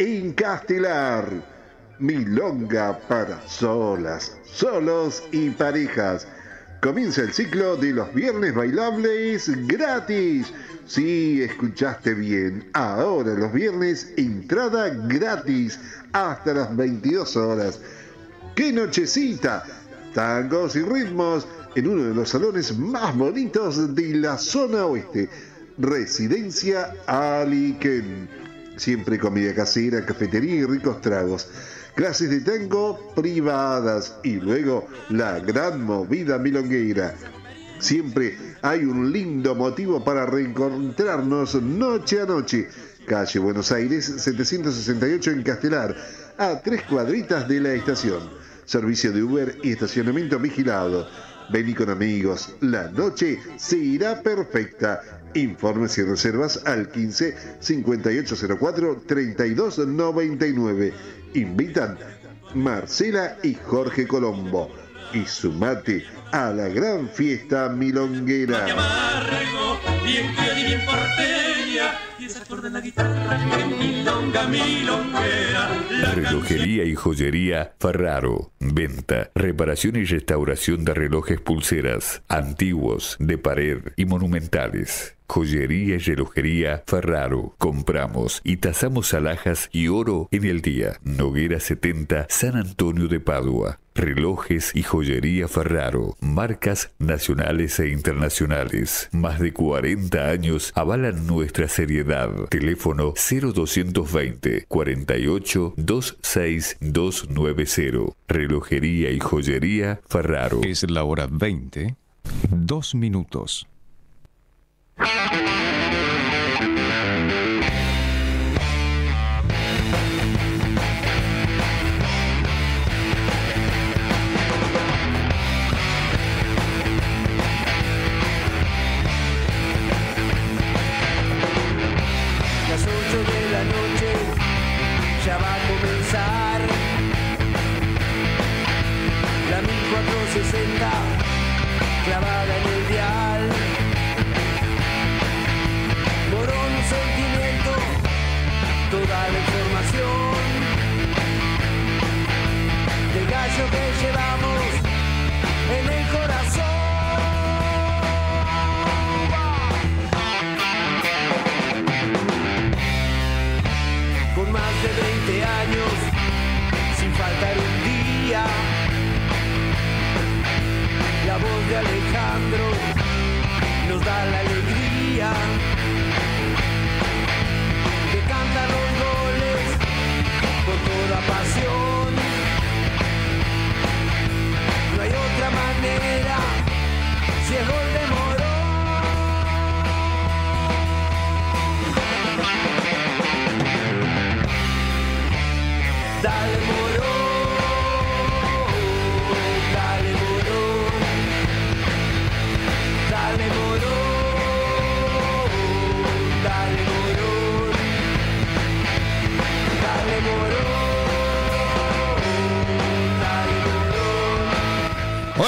en Castelar. Milonga para solas, solos y parejas. Comienza el ciclo de los viernes bailables gratis. Sí, escuchaste bien. Ahora los viernes, entrada gratis hasta las 22 horas. ¡Qué nochecita! Tangos y ritmos en uno de los salones más bonitos de la zona oeste. Residencia Aliquén. Siempre comida casera, cafetería y ricos tragos. Clases de tango privadas y luego la gran movida milongueira. Siempre hay un lindo motivo para reencontrarnos noche a noche. Calle Buenos Aires 768 en Castelar, a tres cuadritas de la estación. Servicio de Uber y estacionamiento vigilado. Vení con amigos, la noche se irá perfecta. Informes y reservas al 15 5804 3299. Invitan Marcela y Jorge Colombo. Y sumate a la gran fiesta milonguera. Relojería y joyería Ferraro. Venta, reparación y restauración de relojes pulseras, antiguos, de pared y monumentales. Joyería y relojería Ferraro. Compramos y tasamos alhajas y oro en el día. Noguera 70, San Antonio de Padua. Relojes y joyería Ferraro. Marcas nacionales e internacionales. Más de 40 años avalan nuestra seriedad. Teléfono 0220 48 26290. Relojería y joyería Ferraro. Es la hora 20, dos minutos.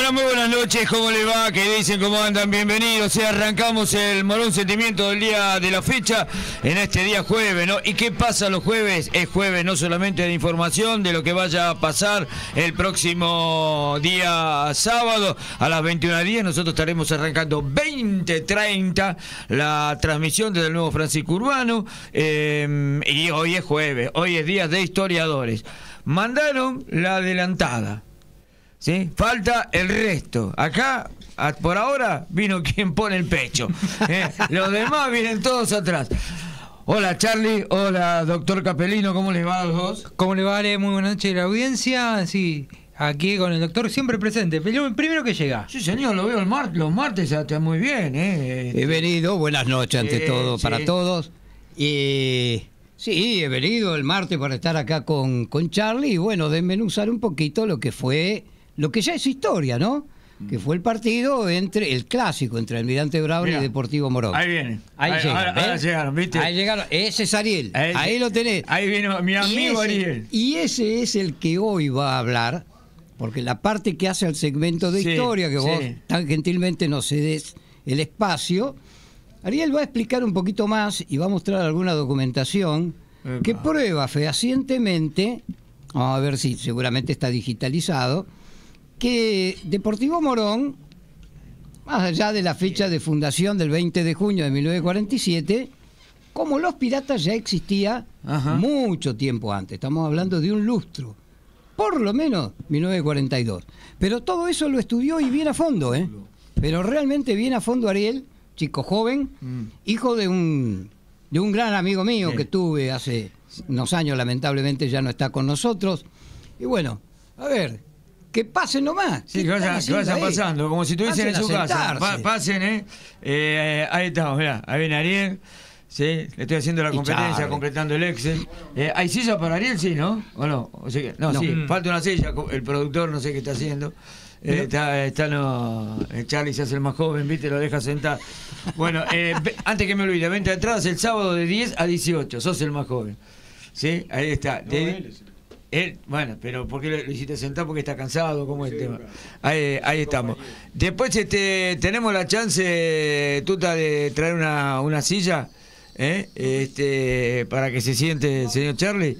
Hola, muy buenas noches, ¿cómo le va? ¿Qué dicen? ¿Cómo andan? Bienvenidos. Arrancamos el Morón Sentimiento del día de la fecha en este día jueves, ¿no? ¿Y qué pasa los jueves? Es jueves no solamente de información de lo que vaya a pasar el próximo día sábado a las 21.10. Nosotros estaremos arrancando 20.30 la transmisión desde el nuevo Francisco Urbano. eh, y hoy es jueves, hoy es día de historiadores. Mandaron la adelantada. ¿Sí? Falta el resto. Acá, a- por ahora, vino quien pone el pecho. ¿eh? Los demás vienen todos atrás. Hola Charlie, hola doctor Capelino, ¿cómo les va a los dos? ¿Cómo le vale? Muy buenas noches la audiencia. Sí, aquí con el doctor siempre presente. Pero el primero que llega. Sí, señor, lo veo el mar los martes, ya está muy bien. ¿eh? He venido, buenas noches ante Sí, todo sí. para todos. Y sí, he venido el martes para estar acá con, con Charlie y bueno, desmenuzar un poquito lo que fue, lo que ya es historia, ¿no? Que fue el partido entre, el clásico entre Almirante Bravo y Deportivo Morón. Ahí viene. Ahí, llegan, ahora, ahora ¿ves? llegaron, ¿viste? Ahí llegaron. Ese es Ariel. Ahí, lo tenés. Ahí vino mi Y amigo ese- Ariel. Y ese es el que hoy va a hablar, porque la parte que hace al segmento de Sí, historia, que vos sí. tan gentilmente nos cedes el espacio, Ariel va a explicar un poquito más y va a mostrar alguna documentación que prueba fehacientemente, vamos a ver si seguramente está digitalizado, que Deportivo Morón, más allá de la fecha de fundación del 20 de junio de 1947, como los piratas ya existía Ajá. mucho tiempo antes, estamos hablando de un lustro, por lo menos 1942. Pero todo eso lo estudió y bien a fondo, ¿eh? Pero realmente bien a fondo Ariel, chico joven, hijo de un, de un gran amigo mío Sí. que tuve hace unos años, lamentablemente ya no está con nosotros. Y bueno, a ver, que pasen nomás. Sí, ¿Qué que vayan, ahí? pasando, como si estuviesen en su casa. Pa- pasen, ¿eh? Eh, Ahí estamos, mirá, ahí viene Ariel. Sí, le estoy haciendo la competencia, completando el Excel. Eh, ¿Hay silla para Ariel? Sí, ¿no? ¿O no? O sea que- no, No. sí, Mm. falta una silla. El productor no sé qué está haciendo. Eh, está, está no, eh, Charlie se hace el más joven, ¿viste? Lo deja sentar. Bueno, eh, antes que me olvide, venta de entradas el sábado de 10 a 18. Sos el más joven. ¿Sí? Ahí está. De- él, bueno, pero ¿por qué lo, lo hiciste sentar? Porque está cansado, ¿cómo es el tema? Ahí, ahí estamos. Después este, tenemos la chance, Tuta, de traer una, una silla ¿eh? este, para que se siente el señor Charlie.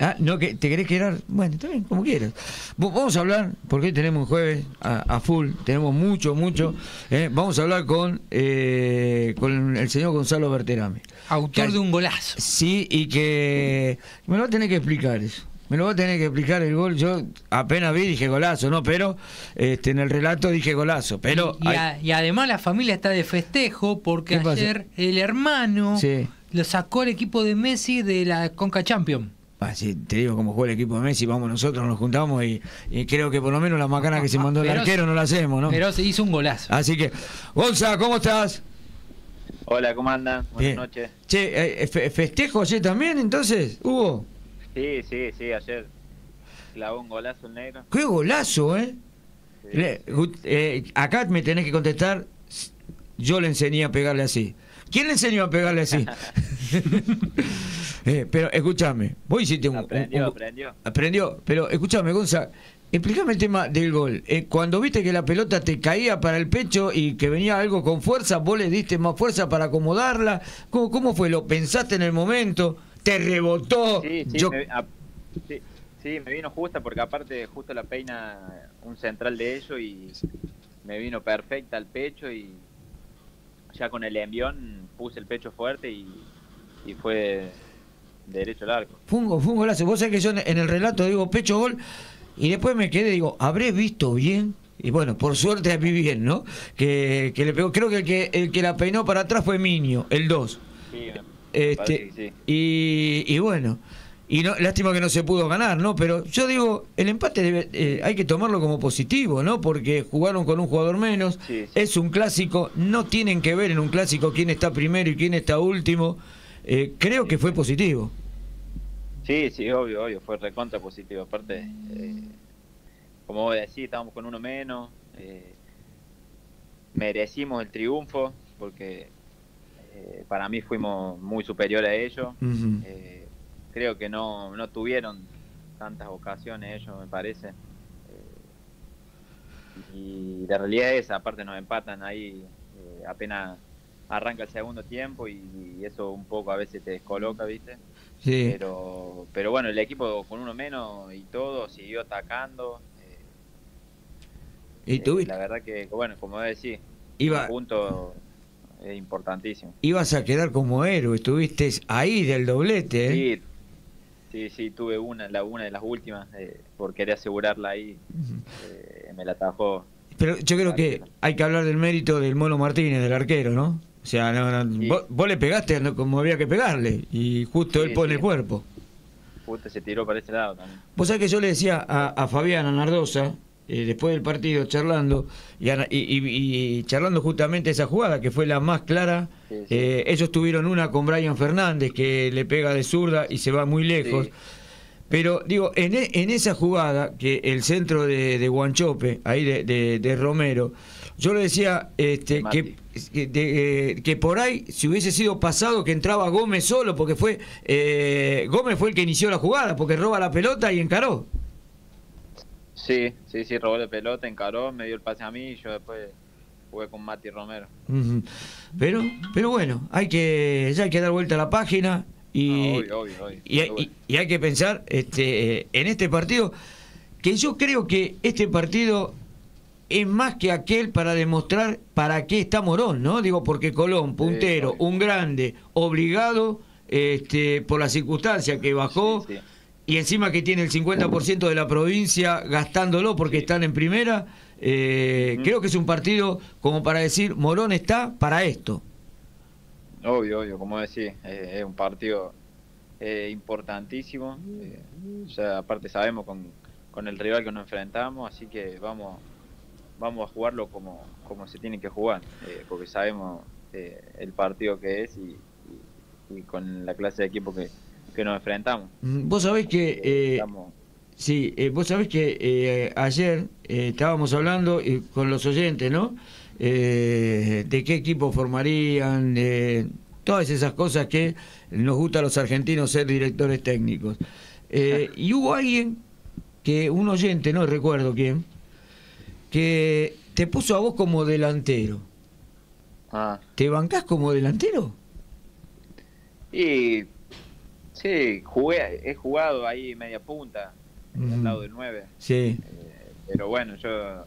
Ah, ¿no, que, ¿Te querés quedar? Bueno, está bien, como quieras. Vamos a hablar, porque hoy tenemos un jueves a, a full, tenemos mucho, mucho. ¿eh? Vamos a hablar con, eh, con el señor Gonzalo Berterame. Autor Que- de un golazo. Sí, y que me lo va a tener que explicar eso. Me lo va a tener que explicar el gol. Yo apenas vi, dije golazo, ¿no? Pero este, en el relato dije golazo. Pero y, hay- a- y además la familia está de festejo porque ayer el hermano Sí. lo sacó el equipo de Messi de la Conca Champion. Ah, sí, te digo cómo juega el equipo de Messi, vamos nosotros, nos juntamos y, y creo que por lo menos la macana que se mandó el Pero- arquero no la hacemos, ¿no? Pero se hizo un golazo. Así que, Gonza, ¿cómo estás? Hola, ¿cómo andan? Buenas Bien. noches. Che, eh, fe- ¿festejo ayer también entonces? ¿Hubo? Sí, sí, sí, ayer clavó un golazo el negro. ¡Qué golazo, eh! Sí, Le- Gut- eh, acá me tenés que contestar, yo le enseñé a pegarle así. ¿Quién le enseñó a pegarle así? Eh, pero escúchame, vos hiciste un... un- Aprendió, un- aprendió. aprendió, pero escúchame, Gonza, explícame el tema del gol. Eh, cuando viste que la pelota te caía para el pecho y que venía algo con fuerza, vos le diste más fuerza para acomodarla. ¿Cómo, cómo fue? ¿Lo pensaste en el momento? ¿Te rebotó? Sí, sí, Yo- me, a- sí, sí, me vino justa porque aparte justo la peina un central de ellos y me vino perfecta al pecho y ya con el envión puse el pecho fuerte y, y fue derecho al arco. Fue un, go- fue un golazo. Vos sabés que yo en, el relato digo pecho gol y después me quedé digo, ¿habré visto bien? Y bueno, por suerte a mí bien, ¿no? Que, que le pegó. Creo que el que el que la peinó para atrás fue Miño, el 2. Sí, Este, sí. y, y bueno, y no, lástima que no se pudo ganar, ¿no? Pero yo digo, el empate debe- eh, hay que tomarlo como positivo, ¿no? Porque jugaron con un jugador menos, Sí, sí. es un clásico, no tienen que ver en un clásico quién está primero y quién está último. Eh, creo que fue positivo. Sí, sí, obvio, obvio, fue recontra positivo. Aparte, eh, como vos decís, estábamos con uno menos. eh, merecimos el triunfo porque eh, para mí fuimos muy superiores a ellos. Eh, creo que no, no tuvieron tantas ocasiones ellos, me parece. Eh, y la realidad es esa, aparte nos empatan ahí apenas arranca el segundo tiempo y, y eso un poco a veces te descoloca, ¿viste? Sí. Pero, pero bueno, el equipo con uno menos y todo siguió atacando. eh, y tú eh, la verdad que, bueno, como decís, Iba- un punto es importantísimo. ibas a quedar como héroe, estuviste ahí del doblete, ¿eh? Sí, sí, sí, tuve una, la, una de las últimas eh, por querer asegurarla ahí. eh, me la atajó. Pero yo creo que hay que hablar del mérito del Mono Martínez, del arquero, ¿no? O sea, no, no, Sí. vos, vos le pegaste como había que pegarle y justo Sí, él pone el cuerpo. Justo se tiró para ese lado también. Vos sabés que yo le decía a, a Fabiana Nardosa, eh, después del partido, charlando, y, y- y- charlando justamente esa jugada, que fue la más clara. Sí, sí. eh, ellos tuvieron una con Brian Fernández, que le pega de zurda y se va muy lejos. Sí. Pero digo, en, e- en esa jugada, que el centro de, de Guanchope, ahí de, de- de Romero, yo le decía este, que, de- eh, que por ahí, si hubiese sido pasado, que entraba Gómez solo, porque fue eh, Gómez fue el que inició la jugada, porque roba la pelota y encaró. Sí, sí, sí, robó la pelota, encaró, me dio el pase a mí y yo después jugué con Mati Romero. Pero, pero bueno, hay que, ya hay que dar vuelta a la página. Y, No, obvio, obvio, obvio. y, hay- y- y hay que pensar este, en este partido, que yo creo que este partido es más que aquel para demostrar para qué está Morón, ¿no? Digo, porque Colón, puntero, un grande, obligado este, por la circunstancia que bajó. Sí, sí. Y encima que tiene el 50% de la provincia gastándolo porque están en primera, eh, creo que es un partido como para decir, Morón está para esto. Obvio, obvio, como decís, eh, es un partido eh, importantísimo. eh, ya aparte sabemos con, con el rival que nos enfrentamos, así que vamos vamos a jugarlo como, como se tiene que jugar, eh, porque sabemos eh, el partido que es y, y- y con la clase de equipo que, que nos enfrentamos. Vos sabés que... eh, Sí, eh, vos sabés que eh, ayer estábamos hablando con los oyentes, ¿no? De qué equipo formarían, todas esas cosas que nos gusta a los argentinos ser directores técnicos. Y hubo alguien, que un oyente, no recuerdo quién, que te puso a vos como delantero. ah, ¿Te bancás como delantero? y sí, jugué, he jugado ahí media punta, Ujú. al lado del 9. Sí. Eh, pero bueno, yo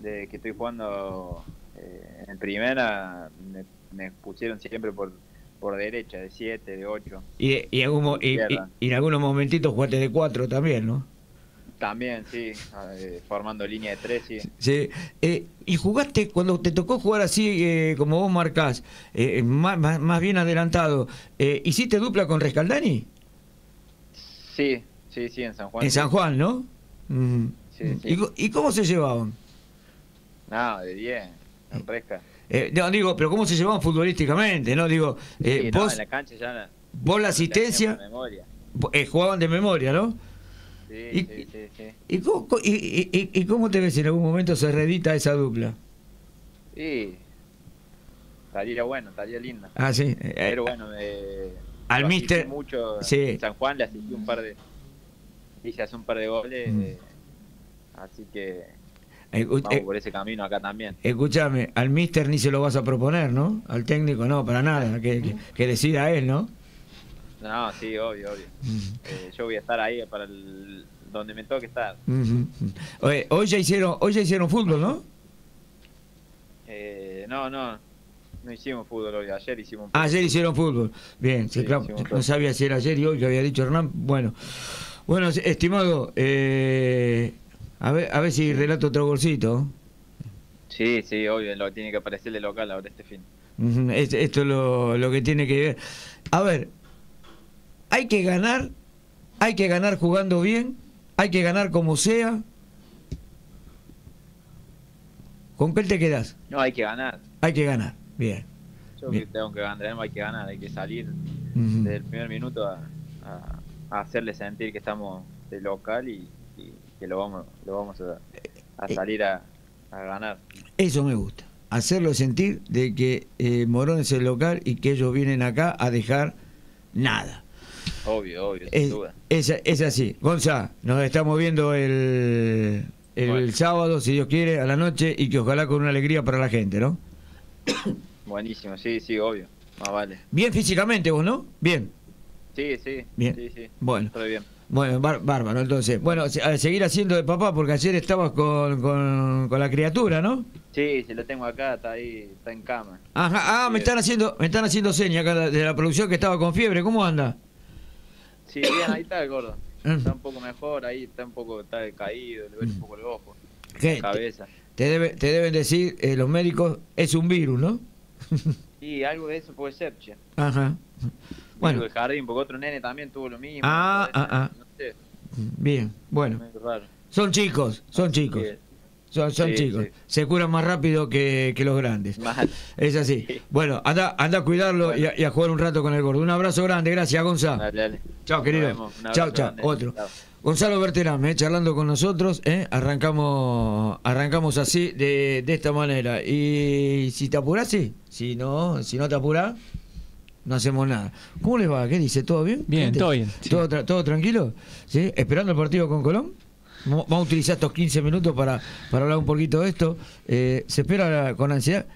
desde que estoy jugando eh, en primera me, me pusieron siempre por, por derecha, de 7, de 8. Y, y, algún y- y- en algunos momentitos jugaste de cuatro también, ¿no? También, sí, eh, formando línea de 3, sí. Sí, eh, y jugaste, cuando te tocó jugar así eh, como vos marcás, eh, más, más, más bien adelantado, ¿hiciste dupla con Rescaldani? Sí, sí, sí, en San Juan. En San Juan, ¿no? Mm. Sí, sí. ¿Y, cómo se llevaban? No, de 10, en Resca. Eh, no, digo, pero ¿cómo se llevaban futbolísticamente? No, digo, eh, Sí, no, vos, en la cancha ya la- vos la asistencia, teníamos de memoria. eh, jugaban de memoria, ¿no? Sí, Y- sí, sí, sí. ¿Y cómo, y, y- cómo te ves si en algún momento se reedita esa dupla? Sí, estaría bueno, estaría linda. Ah, sí. eh, Pero bueno, eh, al mister- mucho sí. en San Juan le asistí un par de hice hace un par de goles Mm. eh, así que eh, vamos eh, por ese camino acá también Escúchame, al mister ni se lo vas a proponer, ¿no? Al técnico no, para nada, que, que, que decida él, ¿no? No sí obvio obvio. Eh, yo voy a estar ahí para el, donde me toque estar. Oye, hoy ya hicieron, hoy ya hicieron fútbol, ¿no? Eh, no no no hicimos fútbol hoy ayer hicimos un Ah, ayer hicieron fútbol. Bien, sí, claro, no fútbol. sabía si era ayer y hoy que había dicho Hernán. Bueno, bueno, estimado, eh, a ver, a ver si relato otro golcito. sí sí obvio lo tiene que aparecer de local ahora este fin es- Esto es lo, lo que tiene que ver. A ver, hay que ganar, hay que ganar jugando bien, hay que ganar como sea. ¿Con qué te quedas? no hay que ganar Hay que ganar. Bien. yo Bien. que tengo que ganar hay que ganar hay que salir Ujú. desde el primer minuto a, a- a hacerle sentir que estamos de local y, y que lo vamos lo vamos a, a Eh. salir a, a ganar Eso me gusta. Hacerlo sentir de que eh, Morón es el local y que ellos vienen acá a dejar nada. Obvio obvio sin Es, duda es, es así. Gonza, nos estamos viendo el, el Bueno. sábado, si Dios quiere, a la noche y que ojalá con una alegría para la gente, ¿no? buenísimo sí sí obvio más vale Bien físicamente vos, ¿no? Bien. sí sí Bien. sí sí Bueno. estoy bien Bueno, bár- bárbaro, entonces. Bueno, se- a seguir haciendo de papá porque ayer estabas con, con, con la criatura, ¿no? sí si lo tengo acá está ahí está en cama Ajá, ah, me están haciendo, me están haciendo señas acá de la producción que estaba con fiebre. ¿Cómo anda? Sí bien ahí está el gordo Mm. está un poco mejor ahí está un poco está caído le duele un poco el ojo ¿Qué? la cabeza Te, debe- te deben decir eh, los médicos, es un virus, ¿no? y algo de eso puede ser che Ajá. bueno el jardín porque otro nene también tuvo lo mismo Ah, ah, ah. no sé bien, bueno. Son chicos, son chicos. Son, son Sí, chicos. sí. Se curan más rápido que, que los grandes. mal Es así. Sí. Bueno, anda, anda a cuidarlo y, a, y a jugar un rato con el gordo. Un abrazo grande, gracias, Gonza. Dale, dale. Chao, querido. Chao, chao. Otro. Gonzalo Berterame, eh, charlando con nosotros, eh, arrancamos arrancamos así, de, de esta manera. Y si te apurás, sí. Si no, si no te apurás, no hacemos nada. ¿Cómo les va? ¿Qué dice? ¿Todo bien? Bien, todo bien, sí. ¿Todo, tra- todo tranquilo? ¿Sí? ¿Esperando el partido con Colón? Vamos a utilizar estos 15 minutos para, para hablar un poquito de esto. Eh, se espera con ansiedad.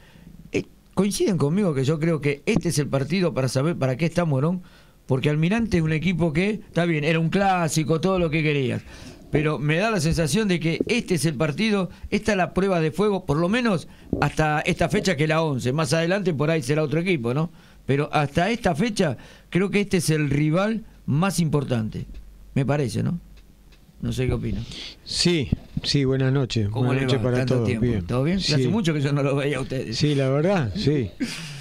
Eh, coinciden conmigo que yo creo que este es el partido para saber para qué está Morón, porque Almirante es un equipo que, está bien, era un clásico, todo lo que querías. Pero me da la sensación de que este es el partido, esta es la prueba de fuego, por lo menos hasta esta fecha que es la 11. Más adelante por ahí será otro equipo, ¿no? Pero hasta esta fecha creo que este es el rival más importante. Me parece, ¿no? No sé qué opina. Sí, sí, buenas noches. ¿Cómo buenas noches para todos. tiempo. Bien. ¿Todo bien? Sí. Hace mucho que yo no lo veía a ustedes. Sí, la verdad, sí.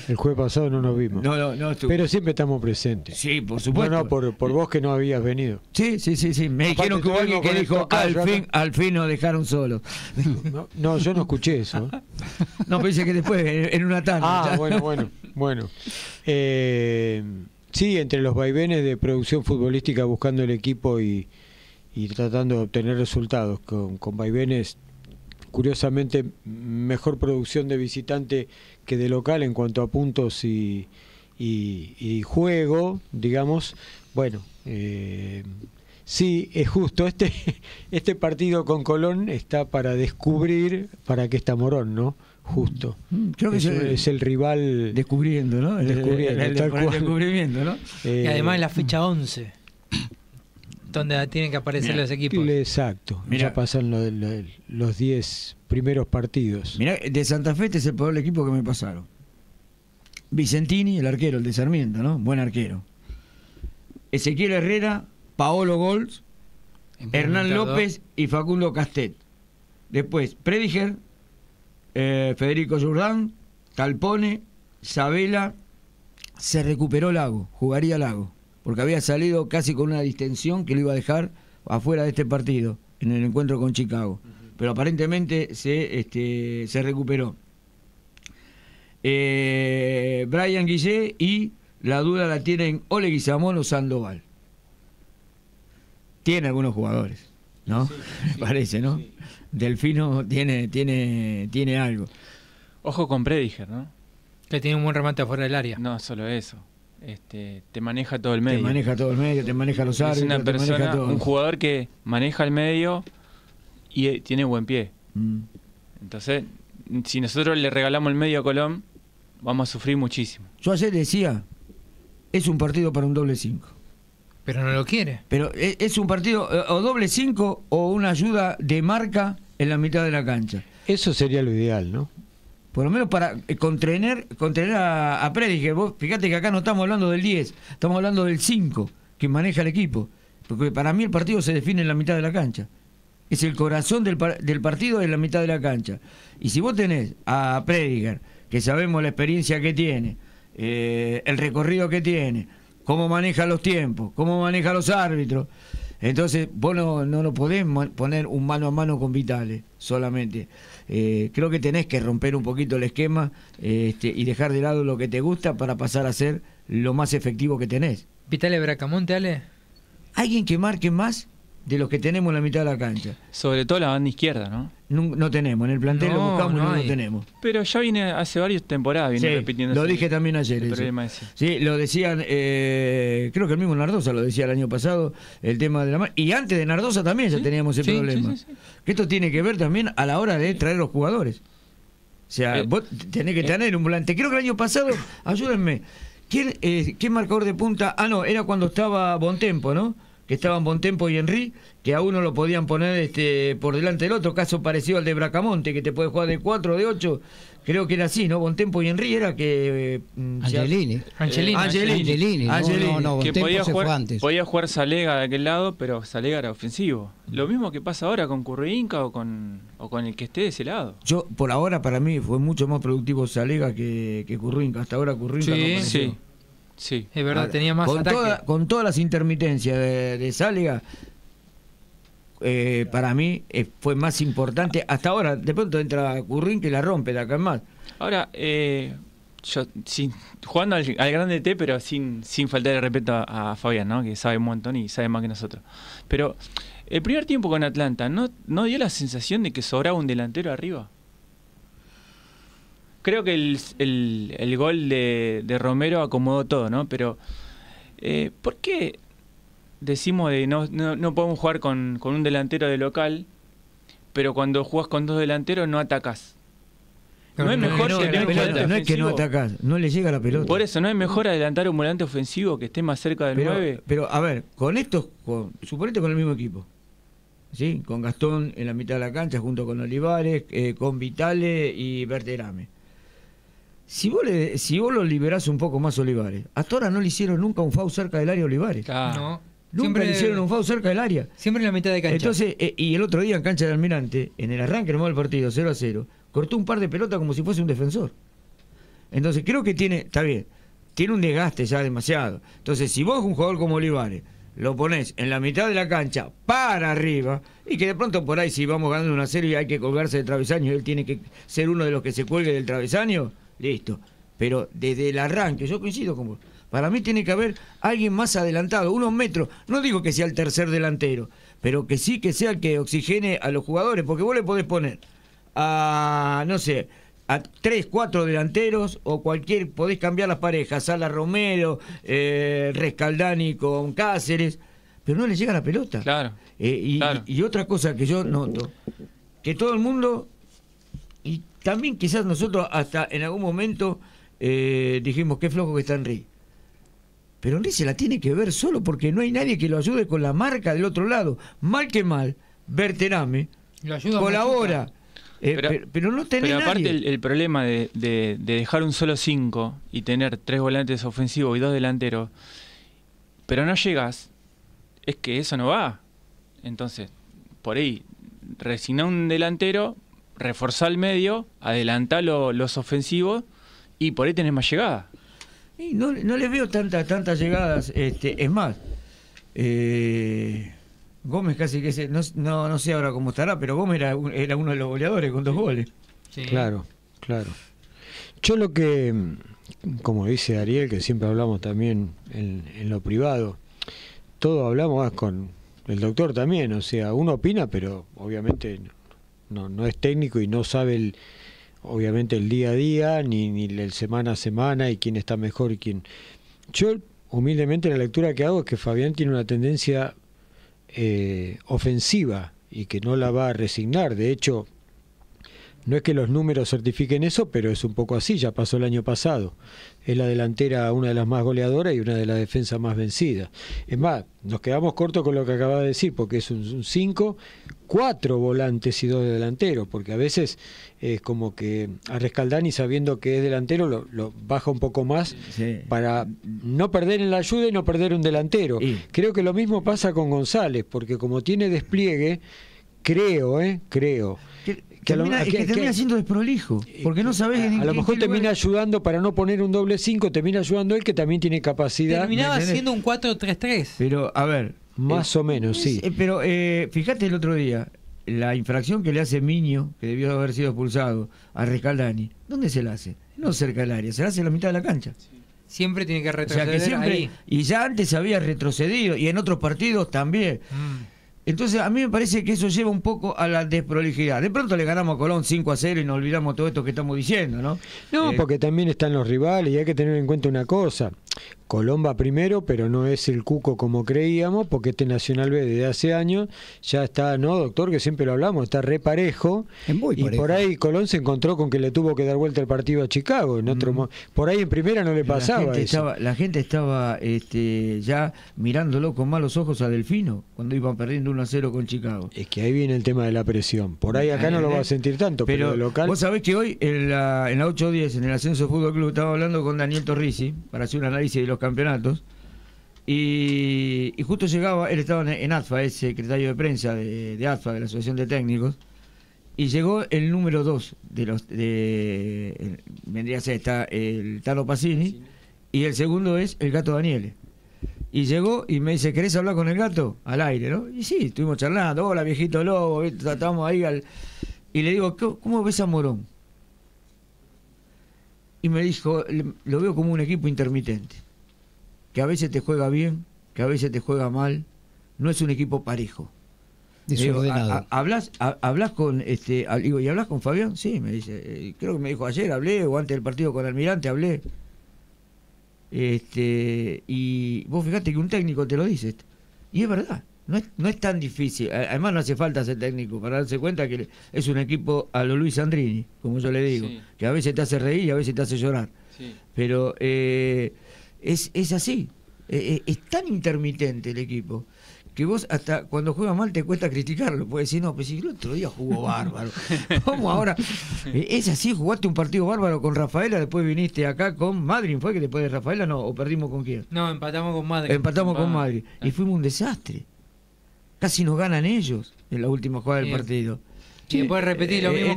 El jueves pasado no nos vimos. No, no, no estuvo. Pero siempre estamos presentes. Sí, por No, supuesto. no, por, por vos que no habías venido. Sí, sí, sí, sí. Me Aparte dijeron que hubo alguien que dijo, al fin, acá". al fin nos dejaron solos. No, no, yo no escuché eso. No, dice que después, en en una tarde. Ah, ya. bueno, bueno, bueno. Eh, sí, entre los vaivenes de producción futbolística buscando el equipo y, y tratando de obtener resultados, con, con vaivenes, curiosamente, mejor producción de visitante que de local en cuanto a puntos y, y- y juego, digamos. Bueno, eh, sí, es justo. Este, este partido con Colón está para descubrir para qué está Morón, ¿no? Justo. Mm, Creo que es, es el- es el rival Descubriendo, ¿no? El- Descubriendo, el- el- tal el descubrimiento, ¿no? eh, Y además la fecha 11, donde tienen que aparecer los equipos. Exacto. Mira. ya pasan lo- lo- los 10 primeros partidos. Mirá, de Santa Fe este es el peor equipo que me pasaron. Vicentini, el arquero, el de Sarmiento, ¿no? Buen arquero. Ezequiel Herrera, Paolo Gols, Hernán. López y Facundo Castet. Después, Prediger, eh, Federico Jordán, Calpone, Sabela, se recuperó Lago, jugaría Lago, porque había salido casi con una distensión que lo iba a dejar afuera de este partido, en el encuentro con Chicago. Pero aparentemente se, este, se recuperó. Eh, Brian Guillé y la duda la tienen Ole Guizamón o Sandoval. Tiene algunos jugadores, ¿no? Me parece, ¿no? Delfino tiene, tiene, tiene algo. Ojo con Prediger, ¿no? Que tiene un buen remate afuera del área. No solo eso. Este, te maneja todo el Te medio. maneja todo el medio, te maneja los es árbitros, una te maneja persona, todo. un jugador que maneja el medio y eh, tiene buen pie. Mm. Entonces, si nosotros le regalamos el medio a Colón, vamos a sufrir muchísimo. Yo ayer decía, es un partido para un doble 5. Pero no lo quiere. Pero e- es un partido eh, o doble 5 o una ayuda de marca en la mitad de la cancha. Eso sería lo ideal, ¿no? Por lo menos para eh, contener, contener a, a Prediger. Vos fíjate que acá no estamos hablando del 10, estamos hablando del 5 que maneja el equipo. Porque para mí el partido se define en la mitad de la cancha. Es el corazón del, par- del partido en la mitad de la cancha. Y si vos tenés a Prediger, que sabemos la experiencia que tiene, eh, el recorrido que tiene, cómo maneja los tiempos, cómo maneja los árbitros, entonces vos no, no lo podés poner un mano a mano con Vitales solamente. Eh, creo que tenés que romper un poquito el esquema eh, este, y dejar de lado lo que te gusta para pasar a ser lo más efectivo que tenés. Vitale Bracamonte, Ale. Alguien que marque más de los que tenemos en la mitad de la cancha. Sobre todo la banda izquierda, ¿no? No, no tenemos, en el plantel lo buscamos y no no lo tenemos. Pero ya viene hace varias temporadas, viene Sí, repitiendo lo dije también ayer. eso. problema ese. Sí, lo decían, eh, creo que el mismo Nardosa lo decía el año pasado, el tema de la Y antes de Nardosa también ya teníamos ese sí, problema. Que esto tiene que ver también a la hora de traer los jugadores. O sea, Eh, vos tenés que tener un volante. Creo que el año pasado, ayúdenme, ¿quién, eh, ¿qué marcador de punta? Ah, no, era cuando estaba Bontempo, ¿no? Que estaban Bontempo y Henry, que a uno lo podían poner este, por delante del otro, caso parecido al de Bracamonte, que te puede jugar de 4 de 8. Creo que era así, ¿no? Bontempo y Henry era que. eh, mm, se- Angelini. Angelini. Angelini. Angelini. No, Angelini. no, no, que podía se fue jugar, antes. podía jugar Salega de aquel lado, pero Salega era ofensivo. Lo mismo que pasa ahora con Currinca o con, o con el que esté de ese lado. Yo, por ahora, para mí fue mucho más productivo Salega que, que Currinca. Hasta ahora Currinca Sí. no. Sí, sí. Es verdad, Ahora, tenía más con, ataque. toda- con todas las intermitencias de, de Sáliga, eh, para mí eh, fue más importante. Hasta ahora, de pronto entra Currín que la rompe de acá en más. Ahora, eh, yo sin, jugando al, al grande T, pero sin, sin faltar el respeto a, a Fabián, ¿no? que sabe un montón y sabe más que nosotros. Pero el primer tiempo con Atlanta, ¿no, ¿no dio la sensación de que sobraba un delantero arriba? Creo que el, el- el gol de, de Romero acomodó todo, ¿no? Pero, eh, ¿por qué decimos de no, no, no podemos jugar con, con un delantero de local, pero cuando jugás con dos delanteros no atacás? No es mejor no, tener la pelota, no es que no atacás, no le llega la pelota. Por eso, ¿no es mejor adelantar un volante ofensivo que esté más cerca del pero, 9? pero, a ver, con estos, con, suponete con el mismo equipo. ¿Sí? Con Gastón en la mitad de la cancha, junto con Olivares, eh, con Vitale y Berterame. Si vos, le, si vos lo liberás un poco más a Olivares, hasta ahora no le hicieron nunca un foul cerca del área a Olivares. Claro. No. Nunca Siempre- le hicieron un foul cerca del área. Siempre en la mitad de cancha. Entonces, eh, y el otro día en cancha del Almirante, en el arranque normal del partido, 0 a 0, cortó un par de pelotas como si fuese un defensor. Entonces, creo que tiene, está bien, tiene un desgaste ya demasiado. Entonces, si vos un jugador como Olivares lo ponés en la mitad de la cancha para arriba, y que de pronto por ahí, si vamos ganando una serie y hay que colgarse del travesaño, él tiene que ser uno de los que se cuelgue del travesaño, listo. Pero desde el arranque, yo coincido con vos. Para mí tiene que haber alguien más adelantado, unos metros. No digo que sea el tercer delantero, pero que sí que sea el que oxigene a los jugadores, porque vos le podés poner a, no sé, a tres, cuatro delanteros o cualquier, podés cambiar las parejas, Sala Romero, eh, Rescaldani con Cáceres, pero no le llega la pelota. Claro. Eh, y, Claro. y otra cosa que yo noto, que todo el mundo, y también quizás nosotros hasta en algún momento eh, dijimos qué flojo que está Henry. Pero Henry se la tiene que ver solo porque no hay nadie que lo ayude con la marca del otro lado. Mal que mal, Berterame Lo ayuda colabora. Eh, Pero- pero, pero no tenés Pero aparte nadie. el, el problema de, de- de dejar un solo 5 y tener tres volantes ofensivos y dos delanteros, pero no llegas, es que eso no va. Entonces, por ahí, resignar un delantero, reforzar el medio, adelantar lo- los ofensivos y por ahí tenés más llegada. Y no, no le veo tantas tantas llegadas. Este, es más, eh, Gómez casi que se, no, no, no sé ahora cómo estará, pero Gómez era, un- era uno de los goleadores con dos goles. Sí. Claro, claro. Yo lo que, como dice Ariel, que siempre hablamos también en, en lo privado, todo hablamos más con el doctor también, o sea, uno opina, pero obviamente no, no es técnico y no sabe el, obviamente el día a día, ni, ni el semana a semana y quién está mejor y quién... Yo humildemente la lectura que hago es que Fabián tiene una tendencia eh, ofensiva y que no la va a resignar. De hecho, no es que los números certifiquen eso, pero es un poco así, ya pasó el año pasado. Es la delantera una de las más goleadoras y una de las defensas más vencidas. Es más, nos quedamos cortos con lo que acaba de decir, porque es un 5, cuatro volantes y dos delanteros, porque a veces es como que a Rescaldani, sabiendo que es delantero, lo, lo baja un poco más Sí. para no perder en la ayuda y no perder un delantero. Creo que lo mismo pasa con González, porque como tiene despliegue, creo, ¿eh? Creo. Que, Que a lo- termina, es que- que termina que- siendo desprolijo, porque no sabés en A lo mejor termina lugar- ayudando para no poner un doble 5, termina ayudando él que también tiene capacidad. Terminaba siendo un 4-3-3. Pero, a ver. Más o menos, sí. eh, pero eh, fíjate el otro día, la infracción que le hace Miño, que debió haber sido expulsado, a Rescaldani, ¿dónde se la hace? No cerca del área, se la hace en la mitad de la cancha. Siempre tiene que O sea retroceder que siempre, ahí. y ya antes había retrocedido, y en otros partidos también. Mm. Entonces a mí me parece que eso lleva un poco a la desprolijidad. De pronto le ganamos a Colón 5 a 0 y nos olvidamos todo esto que estamos diciendo, ¿no? No, Eh, porque también están los rivales y hay que tener en cuenta una cosa. Colón va primero, pero no es el cuco como creíamos, porque este Nacional B desde hace años ya está, ¿no, doctor? Que siempre lo hablamos, está re parejo. Muy y parejo. por ahí Colón se encontró con que le tuvo que dar vuelta el partido a Chicago. En otro mo- Por ahí en primera no le la pasaba gente eso. estaba, la gente estaba este, ya mirándolo con malos ojos a Delfino cuando iban perdiendo 1 a 0 con Chicago. Es que ahí viene el tema de la presión. Por ahí acá no lo va a sentir tanto, pero, Pero local. vos sabés que hoy en la, en la 8-10, en el Ascenso Fútbol Club, estaba hablando con Daniel Torrisi para hacer un análisis de los campeonatos. Y, justo llegaba, él estaba en, en ATFA, es secretario de prensa de, de ATFA, de la Asociación de Técnicos. Y llegó el número 2 de los. De, vendría a ser está el Tano Pacini. Y el segundo es el gato Daniele. Y llegó y me dice, ¿querés hablar con el gato? Al aire, ¿no? Y sí, estuvimos charlando, hola viejito lobo, tratamos ahí al... Y le digo, ¿cómo, cómo ves a Morón? Y me dijo, "Le- lo veo como un equipo intermitente, que a veces te juega bien, que a veces te juega mal, no es un equipo parejo. Digo, Desordenado. "¿A- a- ¿Hablas, hablas con este, digo, ¿y hablas con Fabián? Sí, me dice, eh, creo que me dijo ayer, hablé, o antes del partido con Almirante, hablé. Este, y vos fíjate que un técnico te lo dice. esto. Y es verdad. No es, no es tan difícil. Además, no hace falta ser técnico para darse cuenta que es un equipo a lo Luis Andrini, como yo le digo, Sí. que a veces te hace reír y a veces te hace llorar. Sí. Pero eh, es, es así. Eh, eh, es tan intermitente el equipo que vos hasta cuando juega mal te cuesta criticarlo. Puedes decir, no, pues si el otro día jugó bárbaro. ¿Cómo ahora? Es así, jugaste un partido bárbaro con Rafaela, después viniste acá con Madrid. ¿Fue que después de Rafaela no? ¿O perdimos con quién? No, empatamos con Madrid. Empatamos con Ah. Madrid. Y fuimos un desastre. Casi nos ganan ellos en la última jugada del partido. Y después repetir lo Eh, mismo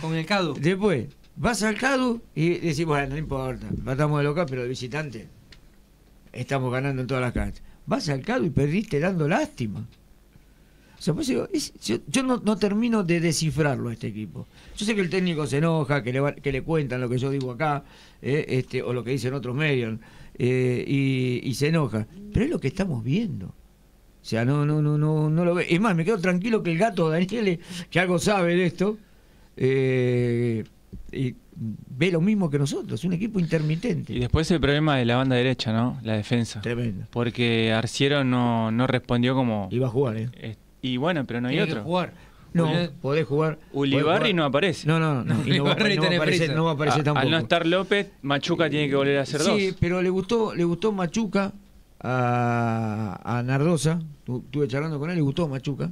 con- el CADU. Después, vas al CADU y decís, bueno, no importa, matamos de local, pero de visitante estamos ganando en todas las canchas. Vas al CADU y perdiste dando lástima. O sea, pues digo, es- yo, yo no, no termino de descifrarlo a este equipo. Yo sé que el técnico se enoja, que le, va- que le cuentan lo que yo digo acá, eh, este, o lo que dicen otros medios, eh, y, y se enoja. Pero es lo que estamos viendo. O sea, no, no, no, no, no lo ve. Es más, me quedo tranquilo que el gato Daniele, que algo sabe de esto, eh, y ve lo mismo que nosotros, un equipo intermitente. Y después el problema de la banda derecha, ¿no? La defensa. Tremendo. Porque Arciero no, no respondió como... Iba a jugar, ¿eh? Eh, y bueno, pero no hay Tiene que otro. jugar. No, podés jugar. Ulibarri no aparece. No, no, no. y no, va, Ulibarri no va a tenés aparecer, prisa. no va a aparecer A- tampoco. al no estar López, Machuca tiene que volver a hacer sí, dos. pero le gustó, le gustó Machuca a, a Nardosa. Tu- Estuve charlando con él, le gustó Machuca.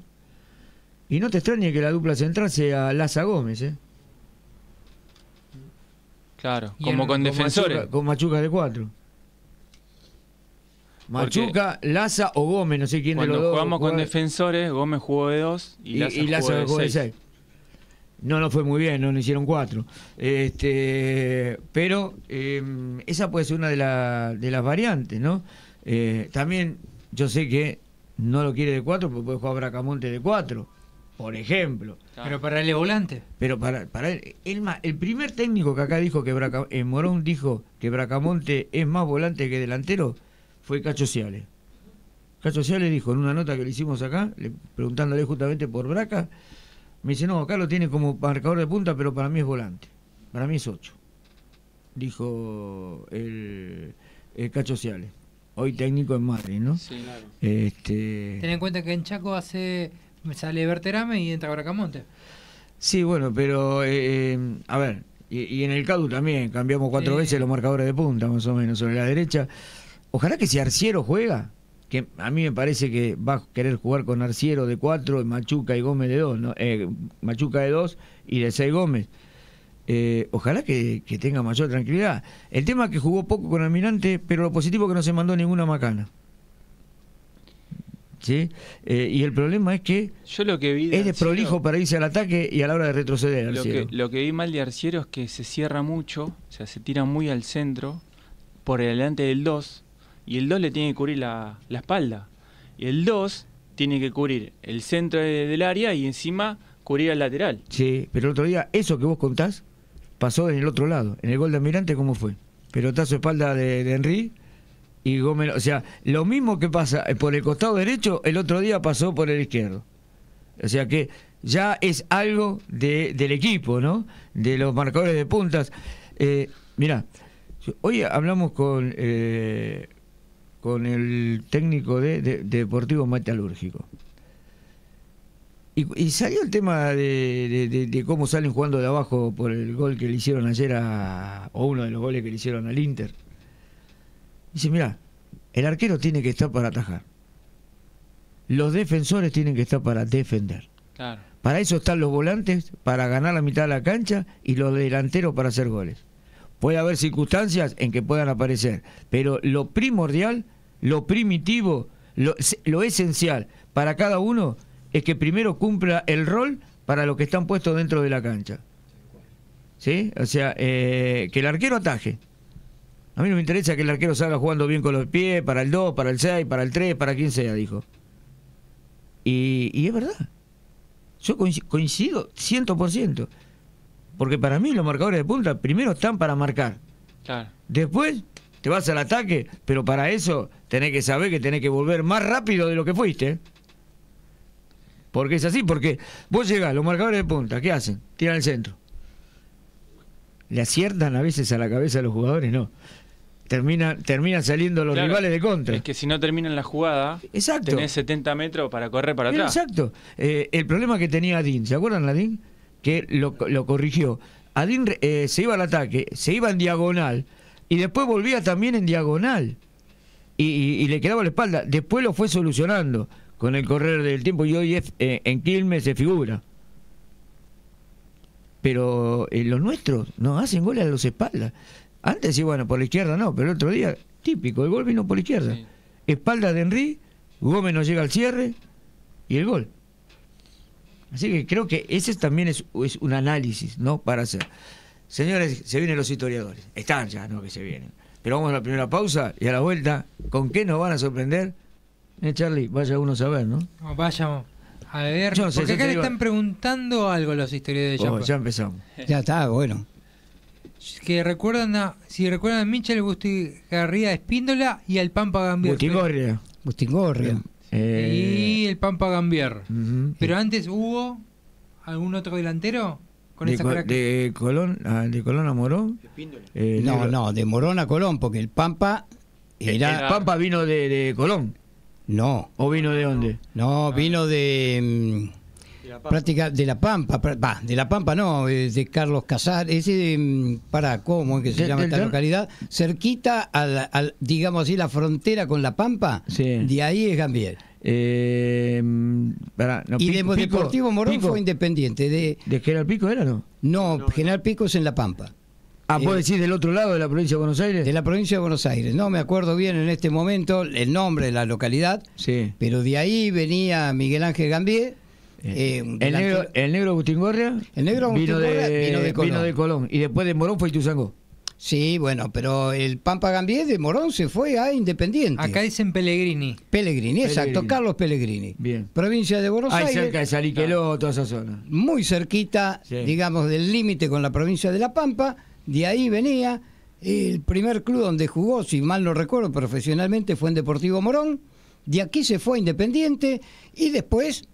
Y no te extrañe que la dupla central sea Laza Gómez, ¿eh? Claro, Y como con defensores. Machuca, con Machuca de cuatro. Machuca, Laza o Gómez, no sé quién de Cuando los dos. jugamos con defensores, Gómez jugó de dos y, y, Laza y Laza jugó de jugó de seis. No, no fue muy bien, no, no hicieron cuatro. Este, pero eh, esa puede ser una de, la- de las variantes, ¿no? Eh, también yo sé que no lo quiere de cuatro, porque puede jugar Bracamonte de cuatro, por ejemplo. Pero para él es volante. Pero para, para él, él ma- el primer técnico que acá dijo que Braca, eh, Morón dijo que Bracamonte es más volante que delantero fue Cacho Ciales. Cacho Ciales dijo en una nota que le hicimos acá, le- preguntándole justamente por Braca, me dice, no, acá lo tiene como marcador de punta, pero para mí es volante. Para mí es 8. Dijo el, el Cacho Ciales. Hoy técnico en Madrid, ¿no? Sí, claro. Este, Ten en cuenta que en Chaco hace sale Berterame y entra Bracamonte. Sí, bueno, pero eh, eh, a ver, y, y en el CADU también cambiamos cuatro Sí. veces los marcadores de punta, más o menos, sobre la derecha. Ojalá que si Arciero juega, que a mí me parece que va a querer jugar con Arciero de cuatro, Machuca y Gómez de dos, ¿no? Eh, Machuca de dos y de seis Gómez. Eh, ojalá que, que tenga mayor tranquilidad. El tema es que jugó poco con Almirante, pero lo positivo es que no se mandó ninguna macana. ¿Sí? Eh, y el problema es que Yo lo que vi de es desprolijo para irse al ataque y a la hora de retroceder. Lo que, lo que vi mal de Arciero es que se cierra mucho, o sea, se tira muy al centro, por delante del 2, y el 2 le tiene que cubrir la, la espalda. Y el 2 tiene que cubrir el centro de- del área y encima cubrir al lateral. Sí, pero el otro día, eso que vos contás, pasó en el otro lado. En el gol de Almirante, ¿cómo fue? Pelotazo espalda de, de Henry y Gómez. O sea, lo mismo que pasa eh, por el costado derecho, el otro día pasó por el izquierdo. O sea que ya es algo de, del equipo, ¿no? De los marcadores de puntas. Eh, mirá, hoy hablamos con, eh, con el técnico de Deportivo Metalúrgico. Y, y salió el tema de, de- de- de cómo salen jugando de abajo por el gol que le hicieron ayer a. o uno de los goles que le hicieron al Inter. Dice: Mira, el arquero tiene que estar para atajar. Los defensores tienen que estar para defender. Claro. Para eso están los volantes, para ganar la mitad de la cancha, y los delanteros para hacer goles. Puede haber circunstancias en que puedan aparecer, pero lo primordial, lo primitivo, lo, lo esencial para cada uno es que primero cumpla el rol para los que están puestos dentro de la cancha. ¿Sí? O sea, eh, que el arquero ataje. A mí no me interesa que el arquero salga jugando bien con los pies, para el 2, para el 6, para el 3, para quien sea, dijo. Y, y es verdad. Yo coinci- coincido 100%. Porque para mí los marcadores de punta primero están para marcar. Claro. Después te vas al ataque, pero para eso tenés que saber que tenés que volver más rápido de lo que fuiste. Porque es así, porque vos llegás, los marcadores de punta, ¿qué hacen? Tiran el centro. Le aciertan a veces a la cabeza a los jugadores, no. termina, terminan saliendo los Claro, rivales de contra. Es que si no terminan la jugada, Exacto. tenés 70 metros para correr para Era atrás. Exacto. Eh, el problema que tenía Adín, ¿se acuerdan Adín? Que lo, lo corrigió. Adín eh, se iba al ataque, se iba en diagonal y después volvía también en diagonal. Y, y- y le quedaba la espalda. Después lo fue solucionando con el correr del tiempo y hoy es, eh, en Quilmes se figura. Pero eh, los nuestros no hacen goles a los espaldas. Antes sí, bueno, por la izquierda no, pero el otro día, típico, el gol vino por la izquierda. Espalda de Henry, Gómez no llega al cierre y el gol. Así que creo que ese también es, es un análisis, ¿no? Para hacer. Señores, se vienen los historiadores. Están ya, no que se vienen. Pero vamos a la primera pausa y a la vuelta, ¿con qué nos van a sorprender? Eh, Charlie, vaya uno a saber, ¿no? No, Vaya a ver, Yo no sé, porque acá le están preguntando algo los historiadores de Oh, Yapa. ya empezamos. Ya está, bueno. Que recuerdan a, si recuerdan a Michel Bustigarría Espíndola y al Pampa Gambier. Bustingorria. Bustingorria. Eh, Y el Pampa Gambier. Pero antes hubo algún otro delantero con de, esa Co- de Colón, a, de Colón a Morón. Eh, No, no, de Morón a Colón, porque el Pampa era... El Pampa vino de, de Colón. No, ¿O vino de dónde? no, vino de... mm, práctica de la Pampa, de la Pampa no, eh, de Carlos Casar, ese mm, para cómo es que se De- llama esta don- localidad, cerquita al, al, digamos así la frontera con la Pampa, Sí. de ahí es Gambier. Eh, no, y Pico- de Deportivo Morón Pico. fue independiente, de ¿De qué era el pico era, no? no, General Pico es en la Pampa. Ah, ¿puedo Eh, decir del otro lado de la provincia de Buenos Aires? De la provincia de Buenos Aires. No me acuerdo bien en este momento el nombre de la localidad, Sí. pero de ahí venía Miguel Ángel Gambier. eh, El negro, el negro Agustín Gorria El negro Agustín vino, Gorria de, vino de Colón. vino de Colón. Y después de Morón fue Ituzangó. Sí, bueno, pero el Pampa Gambier de Morón se fue a Independiente. Acá dicen Pellegrini. Pellegrini, exacto. Carlos Pellegrini. Bien. Provincia de Buenos Ahí Aires. cerca de Saliqueló, toda esa zona. muy cerquita, Sí. digamos, del límite con la provincia de La Pampa. De ahí venía. El primer club donde jugó, si mal no recuerdo, profesionalmente fue en Deportivo Morón. De aquí se fue a Independiente y después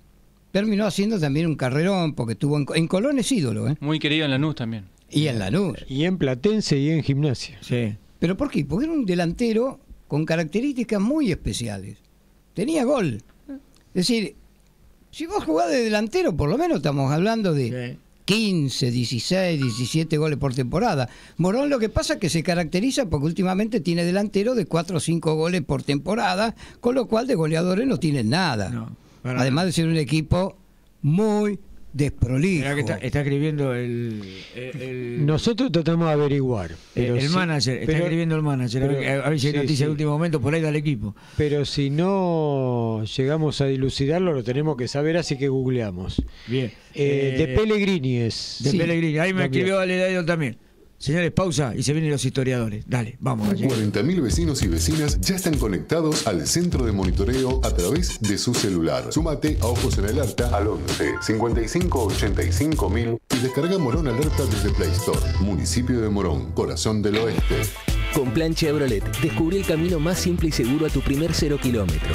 terminó haciendo también un carrerón, porque estuvo en, en Colón es ídolo, ¿eh? Muy querido en Lanús también. Y en Lanús. Y en Platense y en Gimnasia. Sí. ¿Pero por qué? Porque era un delantero con características muy especiales. Tenía gol. Es decir, si vos jugás de delantero, por lo menos estamos hablando de Sí. 15, 16, 17 goles por temporada. Morón lo que pasa es que se caracteriza porque últimamente tiene delantero de 4 o 5 goles por temporada, con lo cual de goleadores no tiene nada. No, Además de ser un equipo muy desprolijo. Que está, está escribiendo el, el, el- Nosotros tratamos de averiguar. Pero el manager, está pero- escribiendo el manager. a ver- pero- a ver si hay sí, noticias sí. de último momento, por ahí da el equipo. Pero si no llegamos a dilucidarlo, lo tenemos que saber, así que googleamos. Bien. Eh, de Pellegrini es. De Sí. Pellegrini. Ahí me También. escribió Valerio también. Señores, pausa y se vienen los historiadores. Dale, vamos. Gallego. 40.000 vecinos y vecinas ya están conectados al centro de monitoreo a través de su celular. Súmate a Ojos en Alerta al 11 55 85 mil y descarga Morón Alerta desde Play Store. Municipio de Morón, corazón del oeste. Con Plan Chevrolet, descubrí el camino más simple y seguro a tu primer cero kilómetro.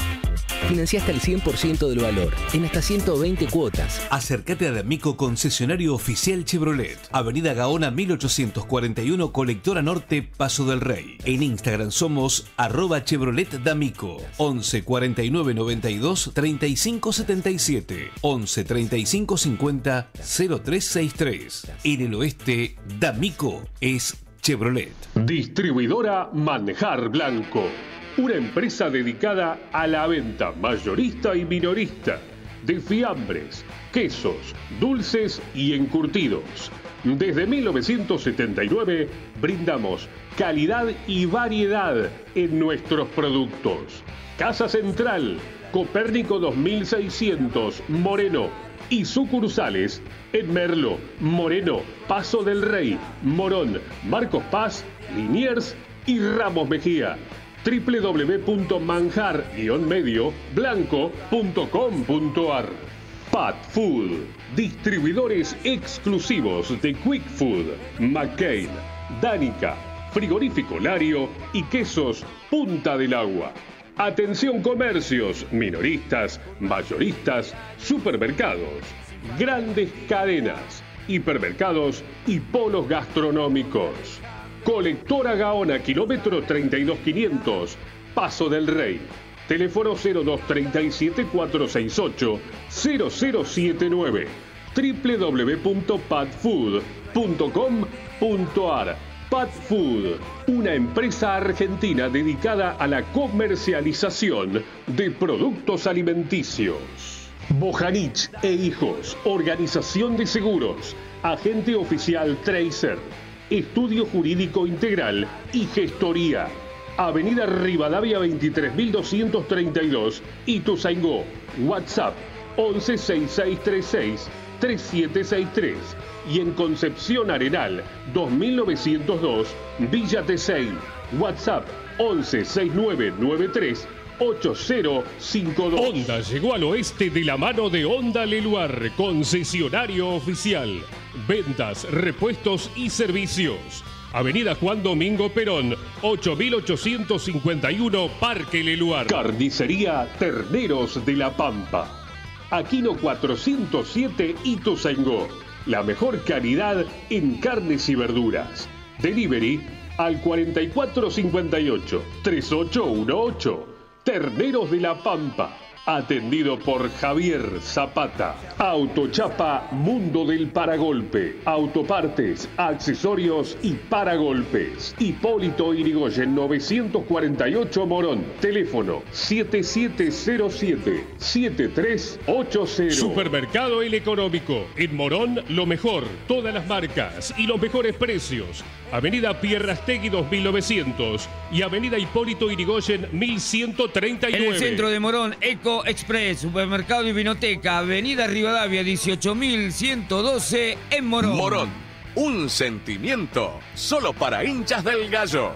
Financia hasta el 100% del valor, en hasta 120 cuotas. Acércate a D'Amico concesionario oficial Chevrolet. Avenida Gaona 1841, Colectora Norte, Paso del Rey. En Instagram somos arroba Chevrolet D'Amico. 11 49 92 35 77. 11 35 50 0363. En el oeste, D'Amico es Chevrolet. Distribuidora Manjar Blanco, una empresa dedicada a la venta mayorista y minorista de fiambres, quesos, dulces y encurtidos. Desde 1979 brindamos calidad y variedad en nuestros productos. Casa Central, Copérnico 2600, Moreno y sucursales en Merlo, Moreno, Paso del Rey, Morón, Marcos Paz, Liniers y Ramos Mejía. www.manjar-medio-blanco.com.ar Food, distribuidores exclusivos de Quick Food, McCain, Danica, Frigorífico Lario y quesos Punta del Agua. Atención comercios, minoristas, mayoristas, supermercados, grandes cadenas, hipermercados y polos gastronómicos. Colectora Gaona, kilómetro 32500, Paso del Rey. Teléfono 0237 468 0079 www.patfood.com.ar Pat Food, una empresa argentina dedicada a la comercialización de productos alimenticios. Bojanich e Hijos, Organización de Seguros, Agente Oficial Tracer, Estudio Jurídico Integral y Gestoría. Avenida Rivadavia 23232, Ituzaingó. WhatsApp 116636 3763 y en Concepción Arenal 2902 Villa Tesey. WhatsApp 116993 8052. Honda llegó al oeste de la mano de Honda Leluar, concesionario oficial. Ventas, repuestos y servicios. Avenida Juan Domingo Perón, 8851 Parque Leluar. Carnicería Terneros de la Pampa. Aquino 407 Ituzaingó. La mejor calidad en carnes y verduras. Delivery al 4458 3818. Terneros de la Pampa. Atendido por Javier Zapata. Autochapa Mundo del Paragolpe. Autopartes, accesorios y paragolpes. Hipólito Irigoyen 948 Morón. Teléfono 7707-7380. Supermercado El Económico. En Morón, lo mejor. Todas las marcas y los mejores precios. Avenida Pierrastegui 2900 y Avenida Hipólito Irigoyen 1139. En el centro de Morón, Eco Express, Supermercado y Vinoteca, Avenida Rivadavia 18112 en Morón. Morón, un sentimiento solo para hinchas del gallo.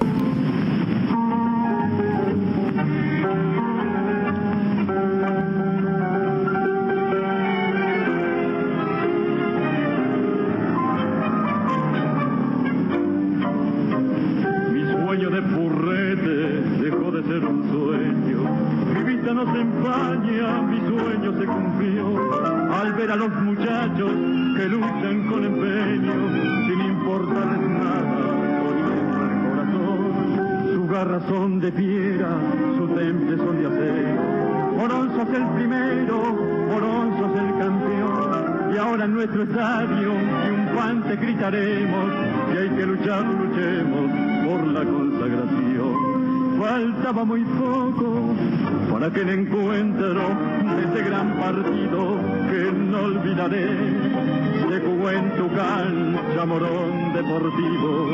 Mi sueño de purrete dejó de ser un sueño. Mi vista no se empaña, mi sueño se cumplió. Al ver a los muchachos que luchan con empeño, sin importarles nada, poniendo el corazón. Su garra son de piedra, su temple son de acero. Morón sos el primero, Morón sos el campeón. Y ahora en nuestro estadio, triunfante gritaremos, si hay que luchar, luchemos por la consagración. Faltaba muy poco para aquel encuentro de ese gran partido que no olvidaré. Se jugó en tu cancha, Morón Deportivo,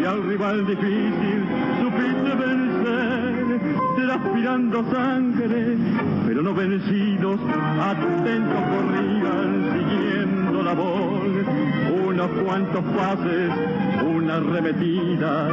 y al rival difícil supiste vencer, transpirando sangre, pero no vencidos, atentos corrían siguiendo la voz, unos cuantos pases, una arremetida,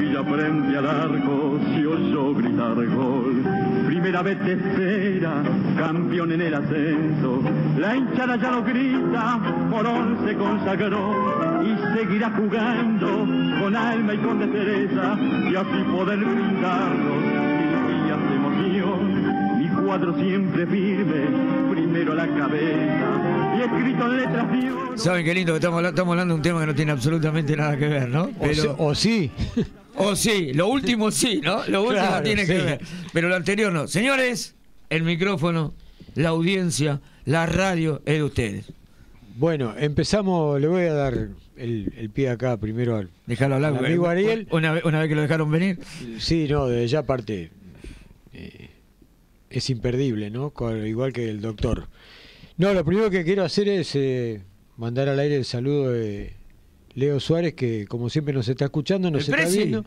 y ya frente al arco se oyó gritar gol. Primera vez te espera, campeón en el ascenso, la hinchada ya lo grita, Morón se consagró y seguirá jugando con alma y con destreza, y así poder brindarnos mil días de emoción. Mi cuadro siempre firme, primero a la cabeza, y escrito en letras de oro. Saben qué lindo que estamos, estamos hablando de un tema que no tiene absolutamente nada que ver, ¿no? O o sí. O sí, lo último sí, ¿no? Lo último Claro, tiene que ver. Pero lo anterior no. Señores, el micrófono, la audiencia, la radio es de ustedes. Bueno, empezamos, le voy a dar el, el pie acá primero al, Déjalo hablar. al amigo Ariel. Una, vez- una vez que lo dejaron venir. Sí, no, de ya aparte eh, es imperdible, ¿no? Con- igual que el doctor. No, lo primero que quiero hacer es eh, mandar al aire el saludo de Leo Suárez, que como siempre nos está escuchando, nos está viendo,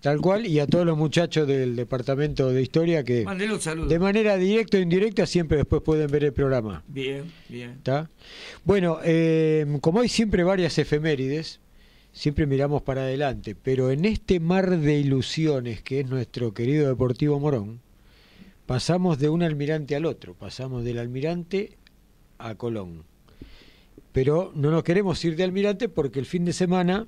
tal cual, y a todos los muchachos del departamento de historia que de manera directa o indirecta siempre después pueden ver el programa. Bien, bien. ¿Está? Bueno, eh, como hay siempre varias efemérides, siempre miramos para adelante, pero en este mar de ilusiones que es nuestro querido Deportivo Morón, pasamos de un almirante al otro, pasamos del almirante a Colón. Pero no nos queremos ir de almirante porque el fin de semana,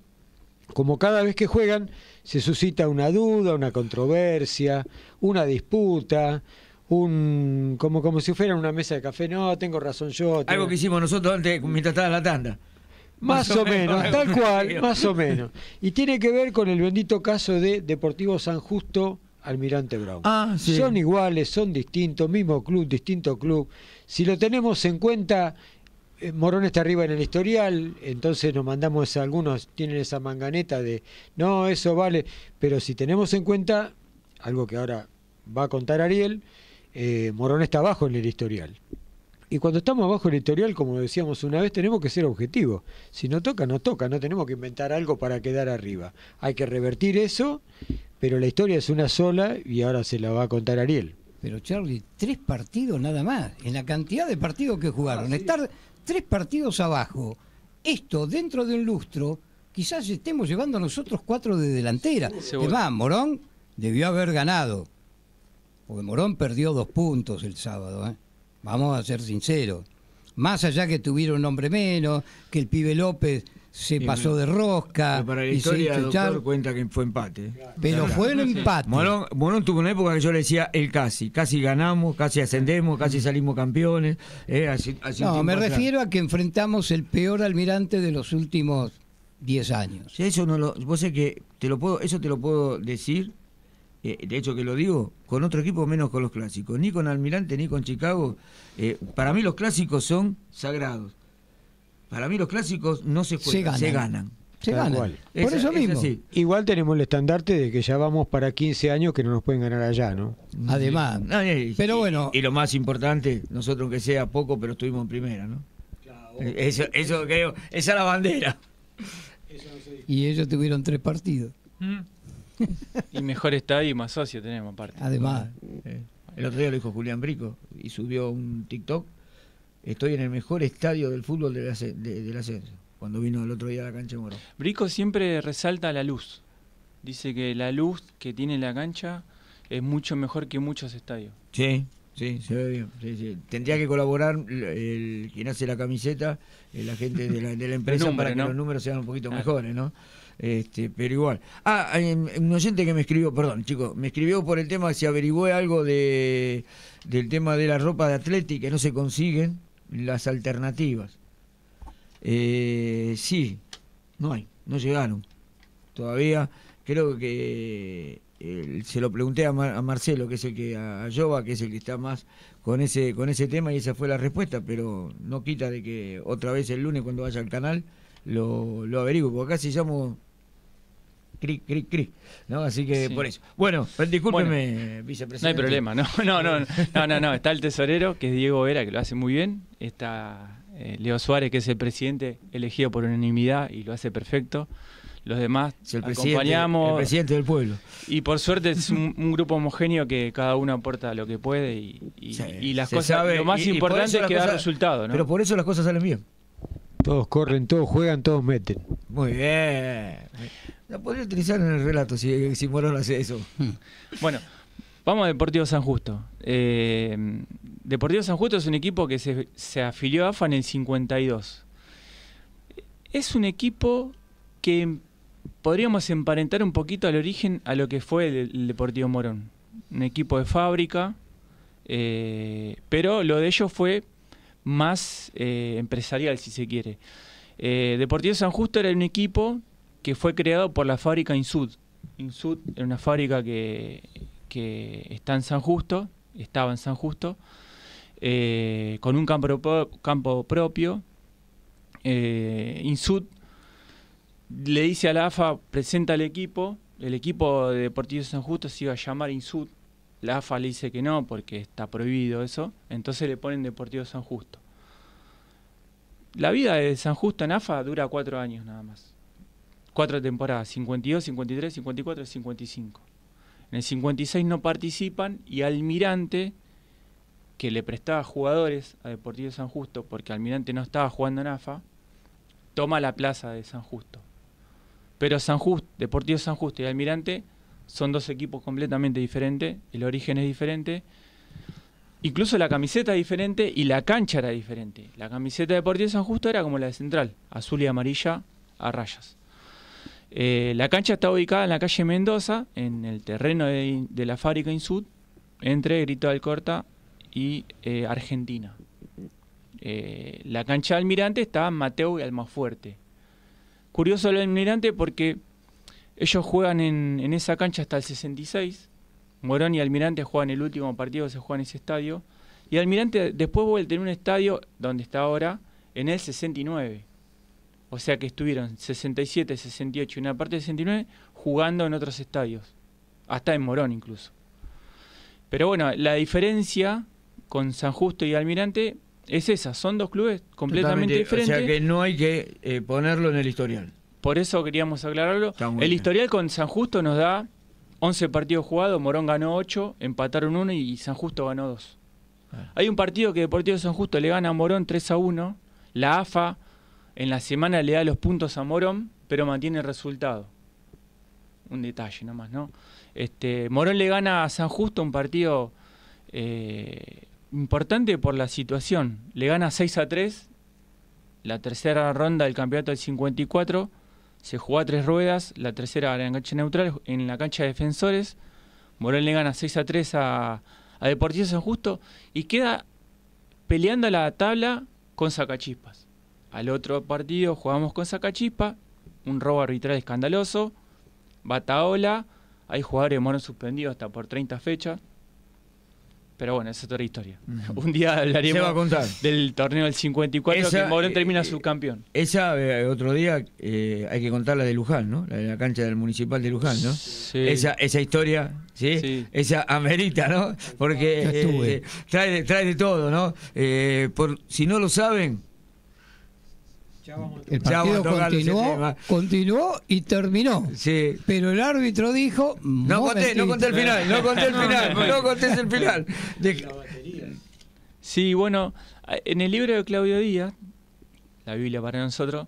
como cada vez que juegan, se suscita una duda, una controversia, una disputa, un como como si fuera una mesa de café. No, tengo razón yo. Algo que hicimos nosotros antes, mientras estaba la tanda. Más, o menos, tal cual, más o menos. Y tiene que ver con el bendito caso de Deportivo San Justo Almirante Brown. Ah, sí. Son iguales, son distintos, mismo club, distinto club. Si lo tenemos en cuenta, Morón está arriba en el historial, entonces nos mandamos, algunos tienen esa manganeta de, no, eso vale, pero si tenemos en cuenta, algo que ahora va a contar Ariel, eh, Morón está abajo en el historial. Y cuando estamos abajo en el historial, como decíamos una vez, tenemos que ser objetivos. Si no toca, no toca, no tenemos que inventar algo para quedar arriba. Hay que revertir eso, pero la historia es una sola y ahora se la va a contar Ariel. Pero Charlie, tres partidos nada más, en la cantidad de partidos que jugaron, estar tres partidos abajo, esto dentro de un lustro, quizás estemos llevando nosotros cuatro de delantera. Seguro. Es más, Morón debió haber ganado, porque Morón perdió dos puntos el sábado, ¿eh? vamos a ser sinceros. Más allá que tuviera un hombre menos, que el pibe López se pasó de rosca. Pero para la historia, echar. doctor, cuenta que fue empate. Pero fue un empate. Morón, Morón tuvo una época que yo le decía el casi. Casi ganamos, casi ascendemos, casi salimos campeones. eh, No, me atrás. refiero a que enfrentamos el peor almirante de los últimos 10 años. Eso no lo, vos sé que te lo puedo, eso te lo puedo decir. eh, de hecho que lo digo con otro equipo menos con los clásicos, ni con Almirante ni con Chicago. eh, para mí los clásicos son sagrados. Para mí los clásicos no se juegan, se ganan. Tal cual. Es- es así. Igual tenemos el estandarte de que ya vamos para 15 años que no nos pueden ganar allá, ¿no? Además. No, y- Pero y- bueno. Y, lo más importante, nosotros aunque sea poco, pero estuvimos en primera, ¿no? Eso, eso creo, esa es la bandera. Y ellos tuvieron tres partidos. Y mejor estadio y más socio tenemos aparte. Además. Eh, El otro día lo dijo Julián Brico y subió un TikTok. Estoy en el mejor estadio del fútbol del, de- del ascenso. Cuando vino el otro día a la cancha de Morón. Brico siempre resalta la luz. Dice que la luz que tiene la cancha es mucho mejor que muchos estadios. Sí, sí, se ve bien. sí, sí. Tendría que colaborar el, el- quien hace la camiseta, la gente de la, de la empresa, para que ¿no? los números sean un poquito Claro. mejores, ¿no? Este, pero igual. Ah, hay un oyente que me escribió, perdón, chicos, me escribió por el tema si averigüé algo de del tema de la ropa de Atleti que no se consiguen las alternativas. Eh, sí, no hay, no llegaron. Todavía creo que se lo pregunté a, Mar- a Marcelo, que es el que a, Jova, que es el que está más con ese con ese tema y esa fue la respuesta, pero no quita de que otra vez el lunes cuando vaya al canal lo, lo averiguo, porque acá se llamo cric cric, ¿no? Así que Sí. por eso. Bueno, discúlpeme, Bueno, vicepresidente. No hay problema, no, no, no, no, no, no. Está el tesorero, que es Diego Vera, que lo hace muy bien. Está eh, Leo Suárez, que es el presidente, elegido por unanimidad y lo hace perfecto. Los demás el acompañamos. el presidente del pueblo. Y por suerte es un, un grupo homogéneo que cada uno aporta lo que puede y, y- y las cosas. sabe, lo más y- importante es que da resultado, ¿no? Pero por eso las cosas salen bien. Todos corren, todos juegan, todos meten. Muy bien. La podría utilizar en el relato si, si Morón hace eso. Bueno, vamos a Deportivo San Justo. Eh, Deportivo San Justo es un equipo que se, se afilió a AFA en el 52. Es un equipo que podríamos emparentar un poquito al origen a lo que fue el, el Deportivo Morón. Un equipo de fábrica, eh, pero lo de ellos fue más eh, empresarial, si se quiere. Eh, Deportivo San Justo era un equipo que fue creado por la fábrica Insud. Insud era una fábrica que, que está en San Justo, estaba en San Justo, eh, con un campo, campo propio. Insud le dice a la AFA, presenta al equipo, el equipo de Deportivo San Justo se iba a llamar Insud, la AFA le dice que no porque está prohibido eso, entonces le ponen Deportivo San Justo. La vida de San Justo en AFA dura cuatro años nada más. Cuatro temporadas, 52, 53, 54 y 55. En el 56 no participan y Almirante, que le prestaba jugadores a Deportivo San Justo porque Almirante no estaba jugando en AFA, toma la plaza de San Justo. Pero San Justo, Deportivo San Justo y Almirante son dos equipos completamente diferentes, el origen es diferente, incluso la camiseta es diferente y la cancha era diferente. La camiseta de Deportivo San Justo era como la de Central, azul y amarilla a rayas. Eh, la cancha está ubicada en la calle Mendoza, en el terreno de, la fábrica Insud, entre Grito de Alcorta y eh, Argentina. Eh, la cancha de Almirante está Mateo y Almafuerte, curioso el Almirante porque ellos juegan en, en esa cancha hasta el 66. Morón y Almirante juegan el último partido, se juega en ese estadio. Y Almirante después vuelve a tener un estadio donde está ahora en el 69. O sea que estuvieron 67, 68 y una parte del 69 jugando en otros estadios. Hasta en Morón incluso. Pero bueno, la diferencia con San Justo y Almirante es esa. Son dos clubes completamente Totalmente, diferentes. O sea que no hay que eh, ponerlo en el historial. Por eso queríamos aclararlo. El historial con San Justo nos da 11 partidos jugados, Morón ganó 8, empataron 1 y San Justo ganó 2. Ah. Hay un partido que Deportivo San Justo le gana a Morón 3 a 1. La AFA en la semana le da los puntos a Morón, pero mantiene el resultado. Un detalle nomás, ¿no? Este, Morón le gana a San Justo un partido eh, importante por la situación. Le gana 6 a 3, la tercera ronda del campeonato del 54. Se jugó a tres ruedas, la tercera en la cancha neutral, en la cancha de defensores. Morón le gana 6 a 3 a, a Deportivo San Justo y queda peleando la tabla con Sacachispas. Al otro partido jugamos con Sacachispa, un robo arbitral escandaloso, Bataola, hay jugadores de Morón suspendidos hasta por 30 fechas. Pero bueno, esa es otra historia. Un día hablaremos va a contar. del torneo del 54 Esa, que Morón eh, termina eh, subcampeón. Esa, eh, otro día, eh, hay que contar la de Luján, ¿no? La de la cancha del Municipal de Luján, ¿no? Esa, esa historia, ¿sí? Esa amerita, ¿no? Porque eh, trae, trae de todo, ¿no? Eh, por, si no lo saben... El Ya vamos a partido continuó, continuó y terminó. Sí. Pero el árbitro dijo. No conté, no conté el final, no conté el final, no conté el final. De- Sí, bueno, en el libro de Claudio Díaz, la Biblia para nosotros,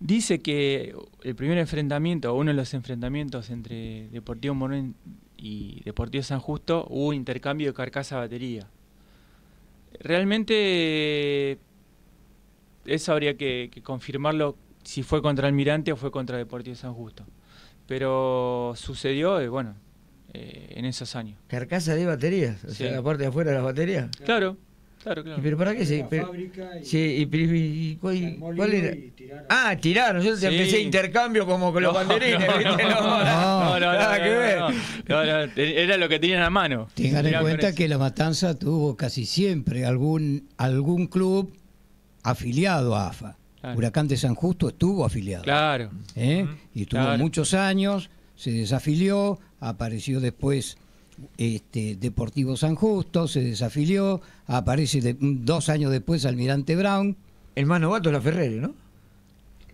dice que el primer enfrentamiento, o uno de los enfrentamientos entre Deportivo Morón y Deportivo San Justo, hubo intercambio de carcasa-batería. Realmente eso habría que, que confirmarlo si fue contra Almirante o fue contra Deportivo San Justo. Pero sucedió, eh, bueno, eh, en esos años. Carcasa de baterías, o Sí. sea, la parte de afuera de las baterías. Claro, claro, claro. ¿Y pero para qué pero- sí, y, pero- y- y cuál, cuál era? Ah, tiraron. Yo Sí. empecé intercambio como con los No, banderines, no, ¿viste? no, No, no, no, nada no, que no, ver. no, era lo que tenían a mano. Tengan en cuenta que la Matanza tuvo casi siempre algún, algún club afiliado a AFA. Claro. Huracán de San Justo estuvo afiliado. Claro. ¿eh? Y estuvo Claro. muchos años, se desafilió, apareció después este, Deportivo San Justo, se desafilió, aparece de- dos años después Almirante Brown. El más novato es la Ferreri, ¿no?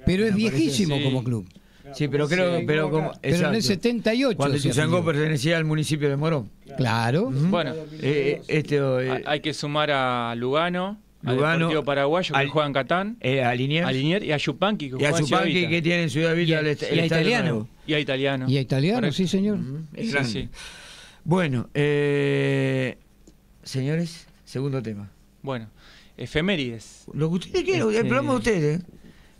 Pero es viejísimo sí. como club. Sí, pero creo, Sí. pero como. Pero en el exacto. 78 Cuando pertenecía al municipio de Morón. Claro. Bueno, Eh, este, eh, hay- que sumar a Lugano, Lugano, Deportivo Paraguayo que al- juega en Catán, eh, a Liniers. a Liniers y a Yupanqui que y a juega en que tiene en Ciudad Villa el, el y a estadio Italiano. nuevo. Y a Italiano. Y a Italiano, Correcto. sí, señor. Sí, sí. Bueno, eh, señores, segundo tema. Bueno, efemérides. Lo que ustedes quieran, el Este, programa de ustedes.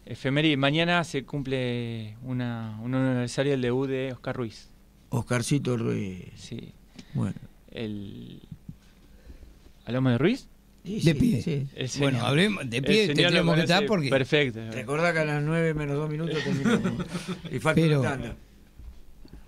Efemérides. Mañana se cumple una, un aniversario del debut de Oscar Ruiz. Oscarcito Ruiz. Sí. Bueno. El... ¿Hablamos de Ruiz? De pie. El Bueno, señor- hablemos de pie, tendríamos que estar porque- Perfecto. Recordá que a las 9 menos 2 minutos terminamos. y falta Pero- tanda.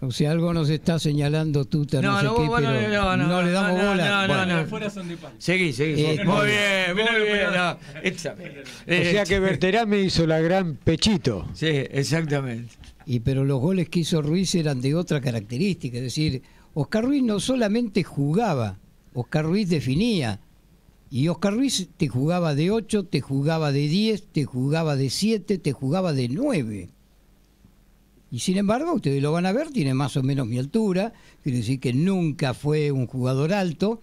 O sea, algo nos está señalando tú, no, No, sé no, qué, bueno, pero no, no, no le damos no, bola. no, no, Bueno, no. Seguí, seguí. Eh, muy bien, muy bien. O sea que Berterán me hizo la gran pechito. Sí, exactamente. Y pero los goles que hizo Ruiz eran de otra característica, es decir, Oscar Ruiz no solamente jugaba, Oscar Ruiz definía. Y Oscar Ruiz te jugaba de 8, te jugaba de 10, te jugaba de 7, te jugaba de 9. Y sin embargo, ustedes lo van a ver, tiene más o menos mi altura, quiere decir que nunca fue un jugador alto,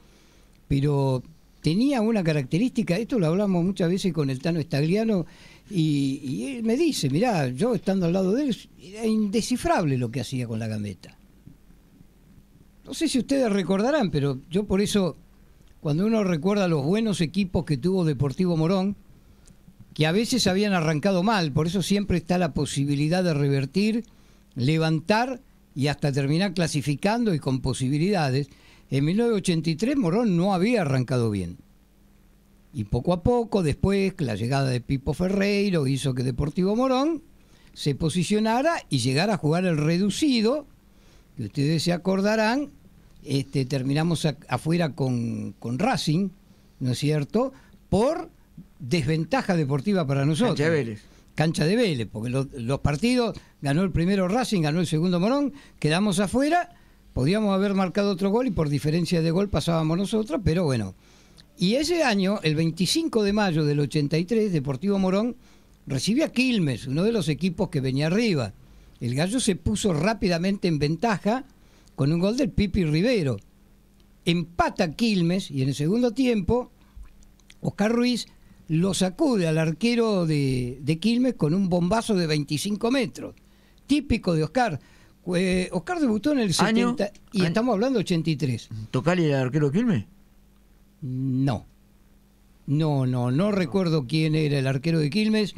pero tenía una característica, esto lo hablamos muchas veces con el Tano Estagliano, y, y él me dice, mirá, yo estando al lado de él, era indescifrable lo que hacía con la gambeta. No sé si ustedes recordarán, pero yo por eso, cuando uno recuerda los buenos equipos que tuvo Deportivo Morón, que a veces habían arrancado mal, por eso siempre está la posibilidad de revertir, levantar y hasta terminar clasificando y con posibilidades. En 1983 Morón no había arrancado bien. Y poco a poco, después, la llegada de Pipo Ferreiro hizo que Deportivo Morón se posicionara y llegara a jugar el reducido, que ustedes se acordarán, este, terminamos a- afuera con, con Racing, ¿no es cierto? Por desventaja deportiva para nosotros. Cancha de Vélez. Cancha de Vélez, porque lo- los partidos, ganó el primero Racing, ganó el segundo Morón, quedamos afuera, podíamos haber marcado otro gol y por diferencia de gol pasábamos nosotros, pero bueno. Y ese año, el 25 de mayo del 83, Deportivo Morón recibió a Quilmes, uno de los equipos que venía arriba. El gallo se puso rápidamente en ventaja con un gol del Pipi Rivero. Empata Quilmes y en el segundo tiempo Oscar Ruiz lo sacude al arquero de, de Quilmes con un bombazo de 25 metros. Típico de Oscar. Eh, Oscar debutó en el ¿Año? 70 y estamos hablando de 83. ¿Tocali el arquero Quilmes? No. No, no, no recuerdo quién era el arquero de Quilmes.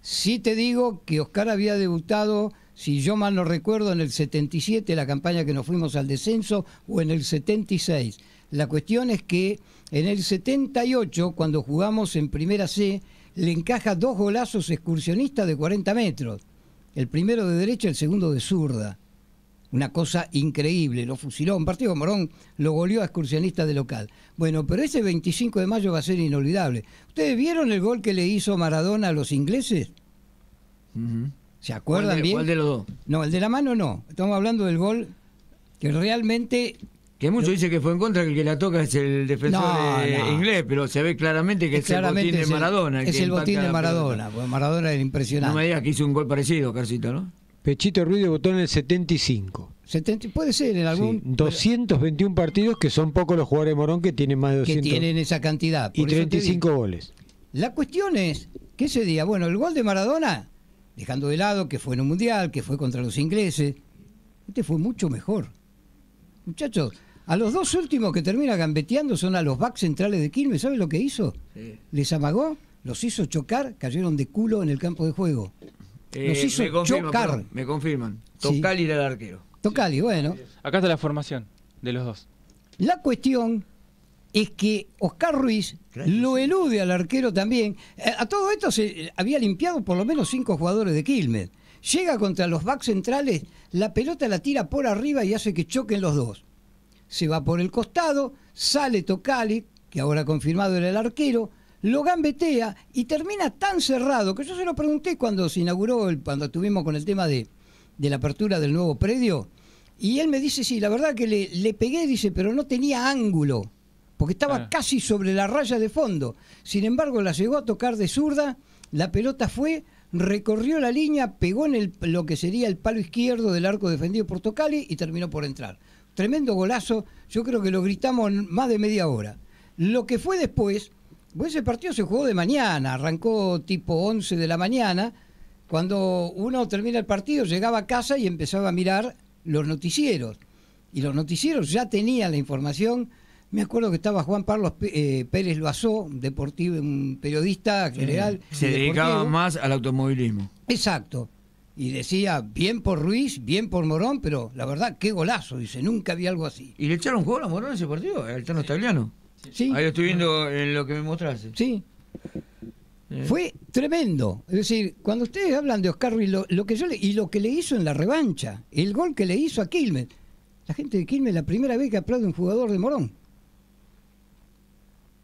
Sí te digo que Oscar había debutado, si yo mal no recuerdo, en el 77, la campaña que nos fuimos al descenso, o en el 76. La cuestión es que en el 78, cuando jugamos en Primera C, le encaja dos golazos excursionistas de 40 metros. El primero de derecha, el segundo de zurda. Una cosa increíble, lo fusiló. Un partido Morón lo goleó a excursionista de local. Bueno, pero ese 25 de mayo va a ser inolvidable. ¿Ustedes vieron el gol que le hizo Maradona a los ingleses? ¿Se acuerdan ¿Cuál de- bien? cuál de los dos? No, el de la mano no. Estamos hablando del gol que realmente... Que muchos dicen que fue en contra, que el que la toca es el defensor No, no. inglés, pero se ve claramente que es, claramente el botín es de el- Maradona. es que el botín de Maradona, porque Maradona era impresionante. No me digas que hizo un gol parecido, Carcito, ¿no? Pechito Ruiz debutó en el 75. 70 puede ser en algún... Sí, 221 partidos, que son pocos los jugadores de Morón que tienen más de que 200. tienen esa cantidad. y Por te 35 digo. goles. La cuestión es que ese día, bueno, el gol de Maradona, dejando de lado que fue en un mundial, que fue contra los ingleses, este fue mucho mejor. Muchachos, a los dos últimos que termina gambeteando son a los backs centrales de Quilmes. ¿Sabe lo que hizo? Les amagó, los hizo chocar, cayeron de culo en el campo de juego. Los Eh, hizo me confirman, chocar. perdón, me confirman. Sí. Tocali era el arquero. Tocali, bueno. Acá está la formación de los dos. La cuestión es que Oscar Ruiz lo elude al arquero también. Eh, A todo esto se había limpiado por lo menos cinco jugadores de Quilmes. Llega contra los backs centrales, la pelota la tira por arriba y hace que choquen los dos. Se va por el costado, sale Tocali, que ahora confirmado era el arquero, lo gambetea y termina tan cerrado que yo se lo pregunté cuando se inauguró, el- cuando estuvimos con el tema de, de la apertura del nuevo predio. Y él me dice, sí, la verdad que le, le pegué, dice, pero no tenía ángulo, porque estaba casi sobre la raya de fondo. Sin embargo, la llegó a tocar de zurda, la pelota fue, recorrió la línea, pegó en el, lo que sería el palo izquierdo del arco defendido por Tocali y terminó por entrar. Tremendo golazo, yo creo que lo gritamos más de media hora. Lo que fue después, pues ese partido se jugó de mañana, arrancó tipo 11 de la mañana, cuando uno termina el partido llegaba a casa y empezaba a mirar los noticieros. Y los noticieros ya tenían la información. Me acuerdo que estaba Juan Carlos P- eh, Pérez Loazó, un deportivo, un periodista general. Se dedicaba deportivo. más al automovilismo. Exacto. Y decía, bien por Ruiz, bien por Morón, pero la verdad, qué golazo. Dice, nunca vi algo así. ¿Y le echaron juego a Morón ese partido? ¿El Tano Stagliano? Sí. Ahí lo estoy viendo en lo que me mostraste. Sí. Fue tremendo. Es decir, cuando ustedes hablan de Oscar Ruiz, lo, lo que yo le- y lo que le hizo en la revancha, el gol que le hizo a Quilmes, la gente de Quilmes la primera vez que aplaude a un jugador de Morón.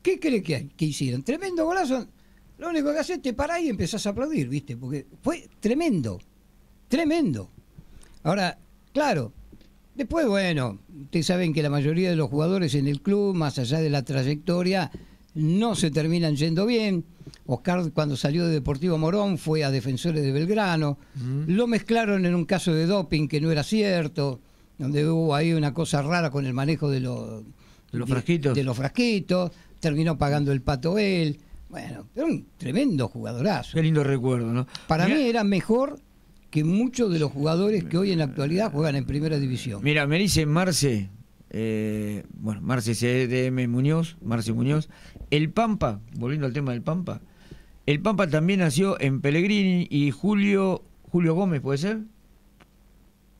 ¿Qué cree que que hicieron? Tremendo golazo. Lo único que haces es te parás y empezás a aplaudir, ¿viste? Porque fue tremendo. Tremendo. Ahora, claro, después, bueno, ustedes saben que la mayoría de los jugadores en el club, más allá de la trayectoria, no se terminan yendo bien. Oscar, cuando salió de Deportivo Morón, fue a Defensores de Belgrano. Lo mezclaron en un caso de doping que no era cierto, donde hubo ahí una cosa rara con el manejo de los, De los frasquitos. de los frasquitos. Terminó pagando el pato él. Bueno, era un tremendo jugadorazo. Qué lindo recuerdo, ¿no? Para Mirá- mí era mejor que muchos de los jugadores que hoy en la actualidad juegan en primera división. Mira, me dice Marce, eh, bueno, Marce CDM Muñoz, Marce Muñoz, el Pampa, volviendo al tema del Pampa, el Pampa también nació en Pellegrini y Julio, Julio Gómez, ¿puede ser?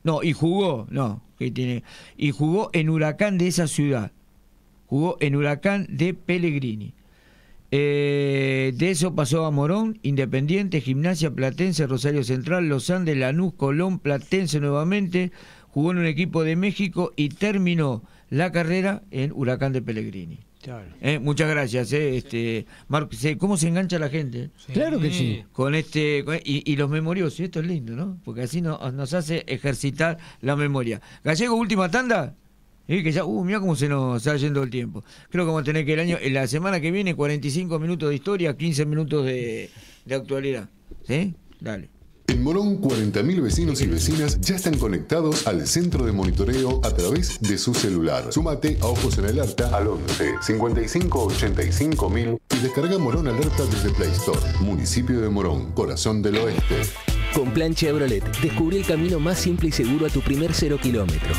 No, y jugó, no, que tiene, y jugó en Huracán de esa ciudad, jugó en Huracán de Pellegrini. Eh, de eso pasó a Morón, Independiente, Gimnasia, Platense, Rosario Central, Los Andes, Lanús, Colón, Platense nuevamente. Jugó en un equipo de México y terminó la carrera en Huracán de Pellegrini. Eh, muchas gracias, eh, este, Marco, se- ¿cómo se engancha la gente? Claro que sí. Con este con- y, y los memoriosos, y esto es lindo, ¿no? Porque así no- nos hace ejercitar la memoria. Gallego, última tanda. Eh, que ya, uh, mira cómo se nos está yendo el tiempo. Creo que vamos a tener que el año, la semana que viene, 45 minutos de historia, 15 minutos de, de actualidad. ¿Sí? Dale. En Morón, 40.000 vecinos y vecinas ya están conectados al centro de monitoreo a través de su celular. Súmate a Ojos en Alerta al 11 55 85 mil y descarga Morón Alerta desde Play Store. Municipio de Morón, corazón del oeste. Con Plan Chevrolet, descubrí el camino más simple y seguro a tu primer cero kilómetro.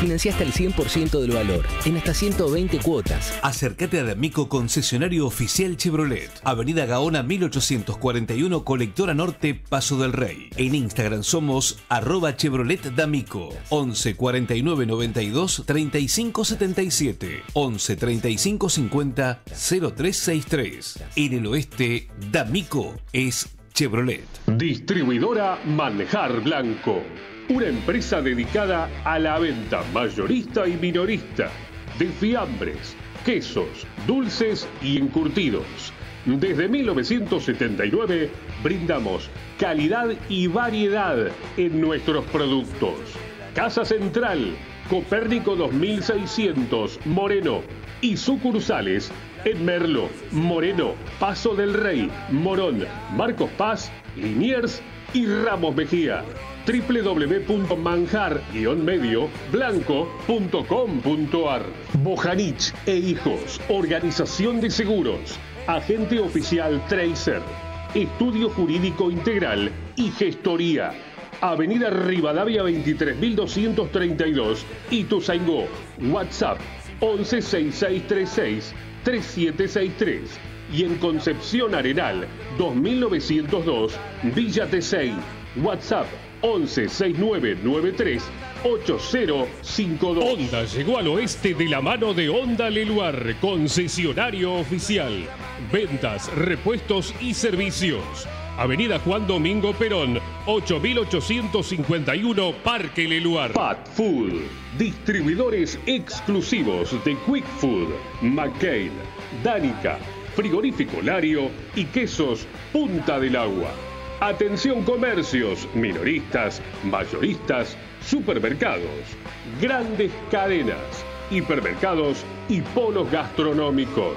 Financia hasta el 100% del valor, en hasta 120 cuotas. Acércate a D'Amico Concesionario Oficial Chevrolet. Avenida Gaona 1841, Colectora Norte, Paso del Rey. En Instagram somos arroba Chevrolet D'Amico. 11 49 92 35 77. 11 35 50 0363. En el oeste, D'Amico es Chevrolet. Distribuidora Manjar Blanco, una empresa dedicada a la venta mayorista y minorista de fiambres, quesos, dulces y encurtidos. Desde 1979 brindamos calidad y variedad en nuestros productos. Casa Central, Copérnico 2600, Moreno y sucursales en Merlo, Moreno, Paso del Rey, Morón, Marcos Paz, Liniers y Ramos Mejía. www.manjar-medio-blanco.com.ar Bojanich e Hijos, Organización de Seguros, Agente Oficial Tracer, Estudio Jurídico Integral y Gestoría. Avenida Rivadavia 23232, Ituzaingó. WhatsApp 116636 3763 y en Concepción Arenal 2902 Villa Tesey. WhatsApp 116993 8052. Honda llegó al oeste de la mano de Honda Leluar, concesionario oficial. Ventas, repuestos y servicios. Avenida Juan Domingo Perón, 8851 Parque Leluar. Pat Food, distribuidores exclusivos de Quick Food, McCain, Danica, Frigorífico Lario y quesos Punta del Agua. Atención comercios, minoristas, mayoristas, supermercados, grandes cadenas, hipermercados y polos gastronómicos.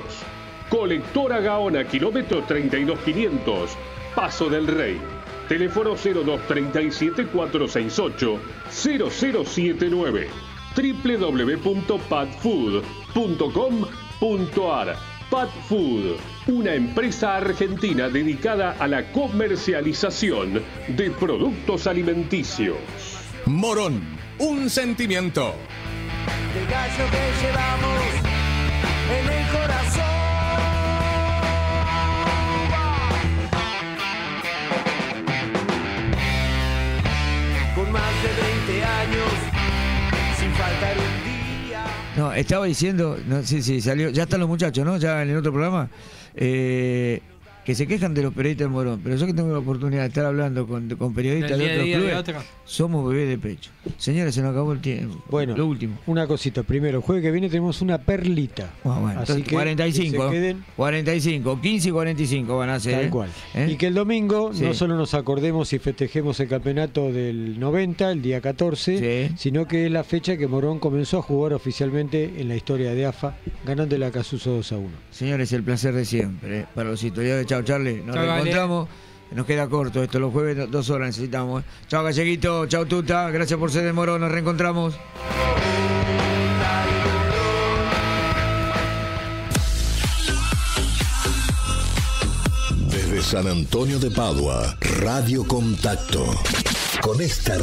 Colectora Gaona, kilómetro 32500, Paso del Rey. Teléfono 0237 468 0079 www.patfood.com.ar Pat Food, una empresa argentina dedicada a la comercialización de productos alimenticios. Morón, un sentimiento. del gallo que llevamos en el corazón. Con más de No, estaba diciendo, sé si salió, ya están los muchachos, ¿no? Ya en el otro programa, eh, que se quejan de los periodistas del Morón, pero yo que tengo la oportunidad de estar hablando con, con periodistas de otros de clubes, otro. somos bebés de pecho. Señores, se nos acabó el tiempo. Bueno, lo último. Una cosita, primero, el jueves que viene tenemos una perlita. Ah, bueno, Así entonces, que 45, que se queden 45, 15 y 45 van a ser. Tal cual. ¿Eh? Y que el domingo Sí. no solo nos acordemos y festejemos el campeonato del 90, el día 14, sino que es la fecha que Morón comenzó a jugar oficialmente en la historia de AFA, ganando la Casuso 2 a 1. Señores, el placer de siempre. ¿eh? Para los historiadores, chao Charlie, nos reencontramos. Nos queda corto esto, los jueves do- dos horas necesitamos. ¿eh? Chao Galleguito, chao Tuta, gracias por ser de Morón, nos reencontramos. Desde San Antonio de Padua, Radio Contacto. Con esta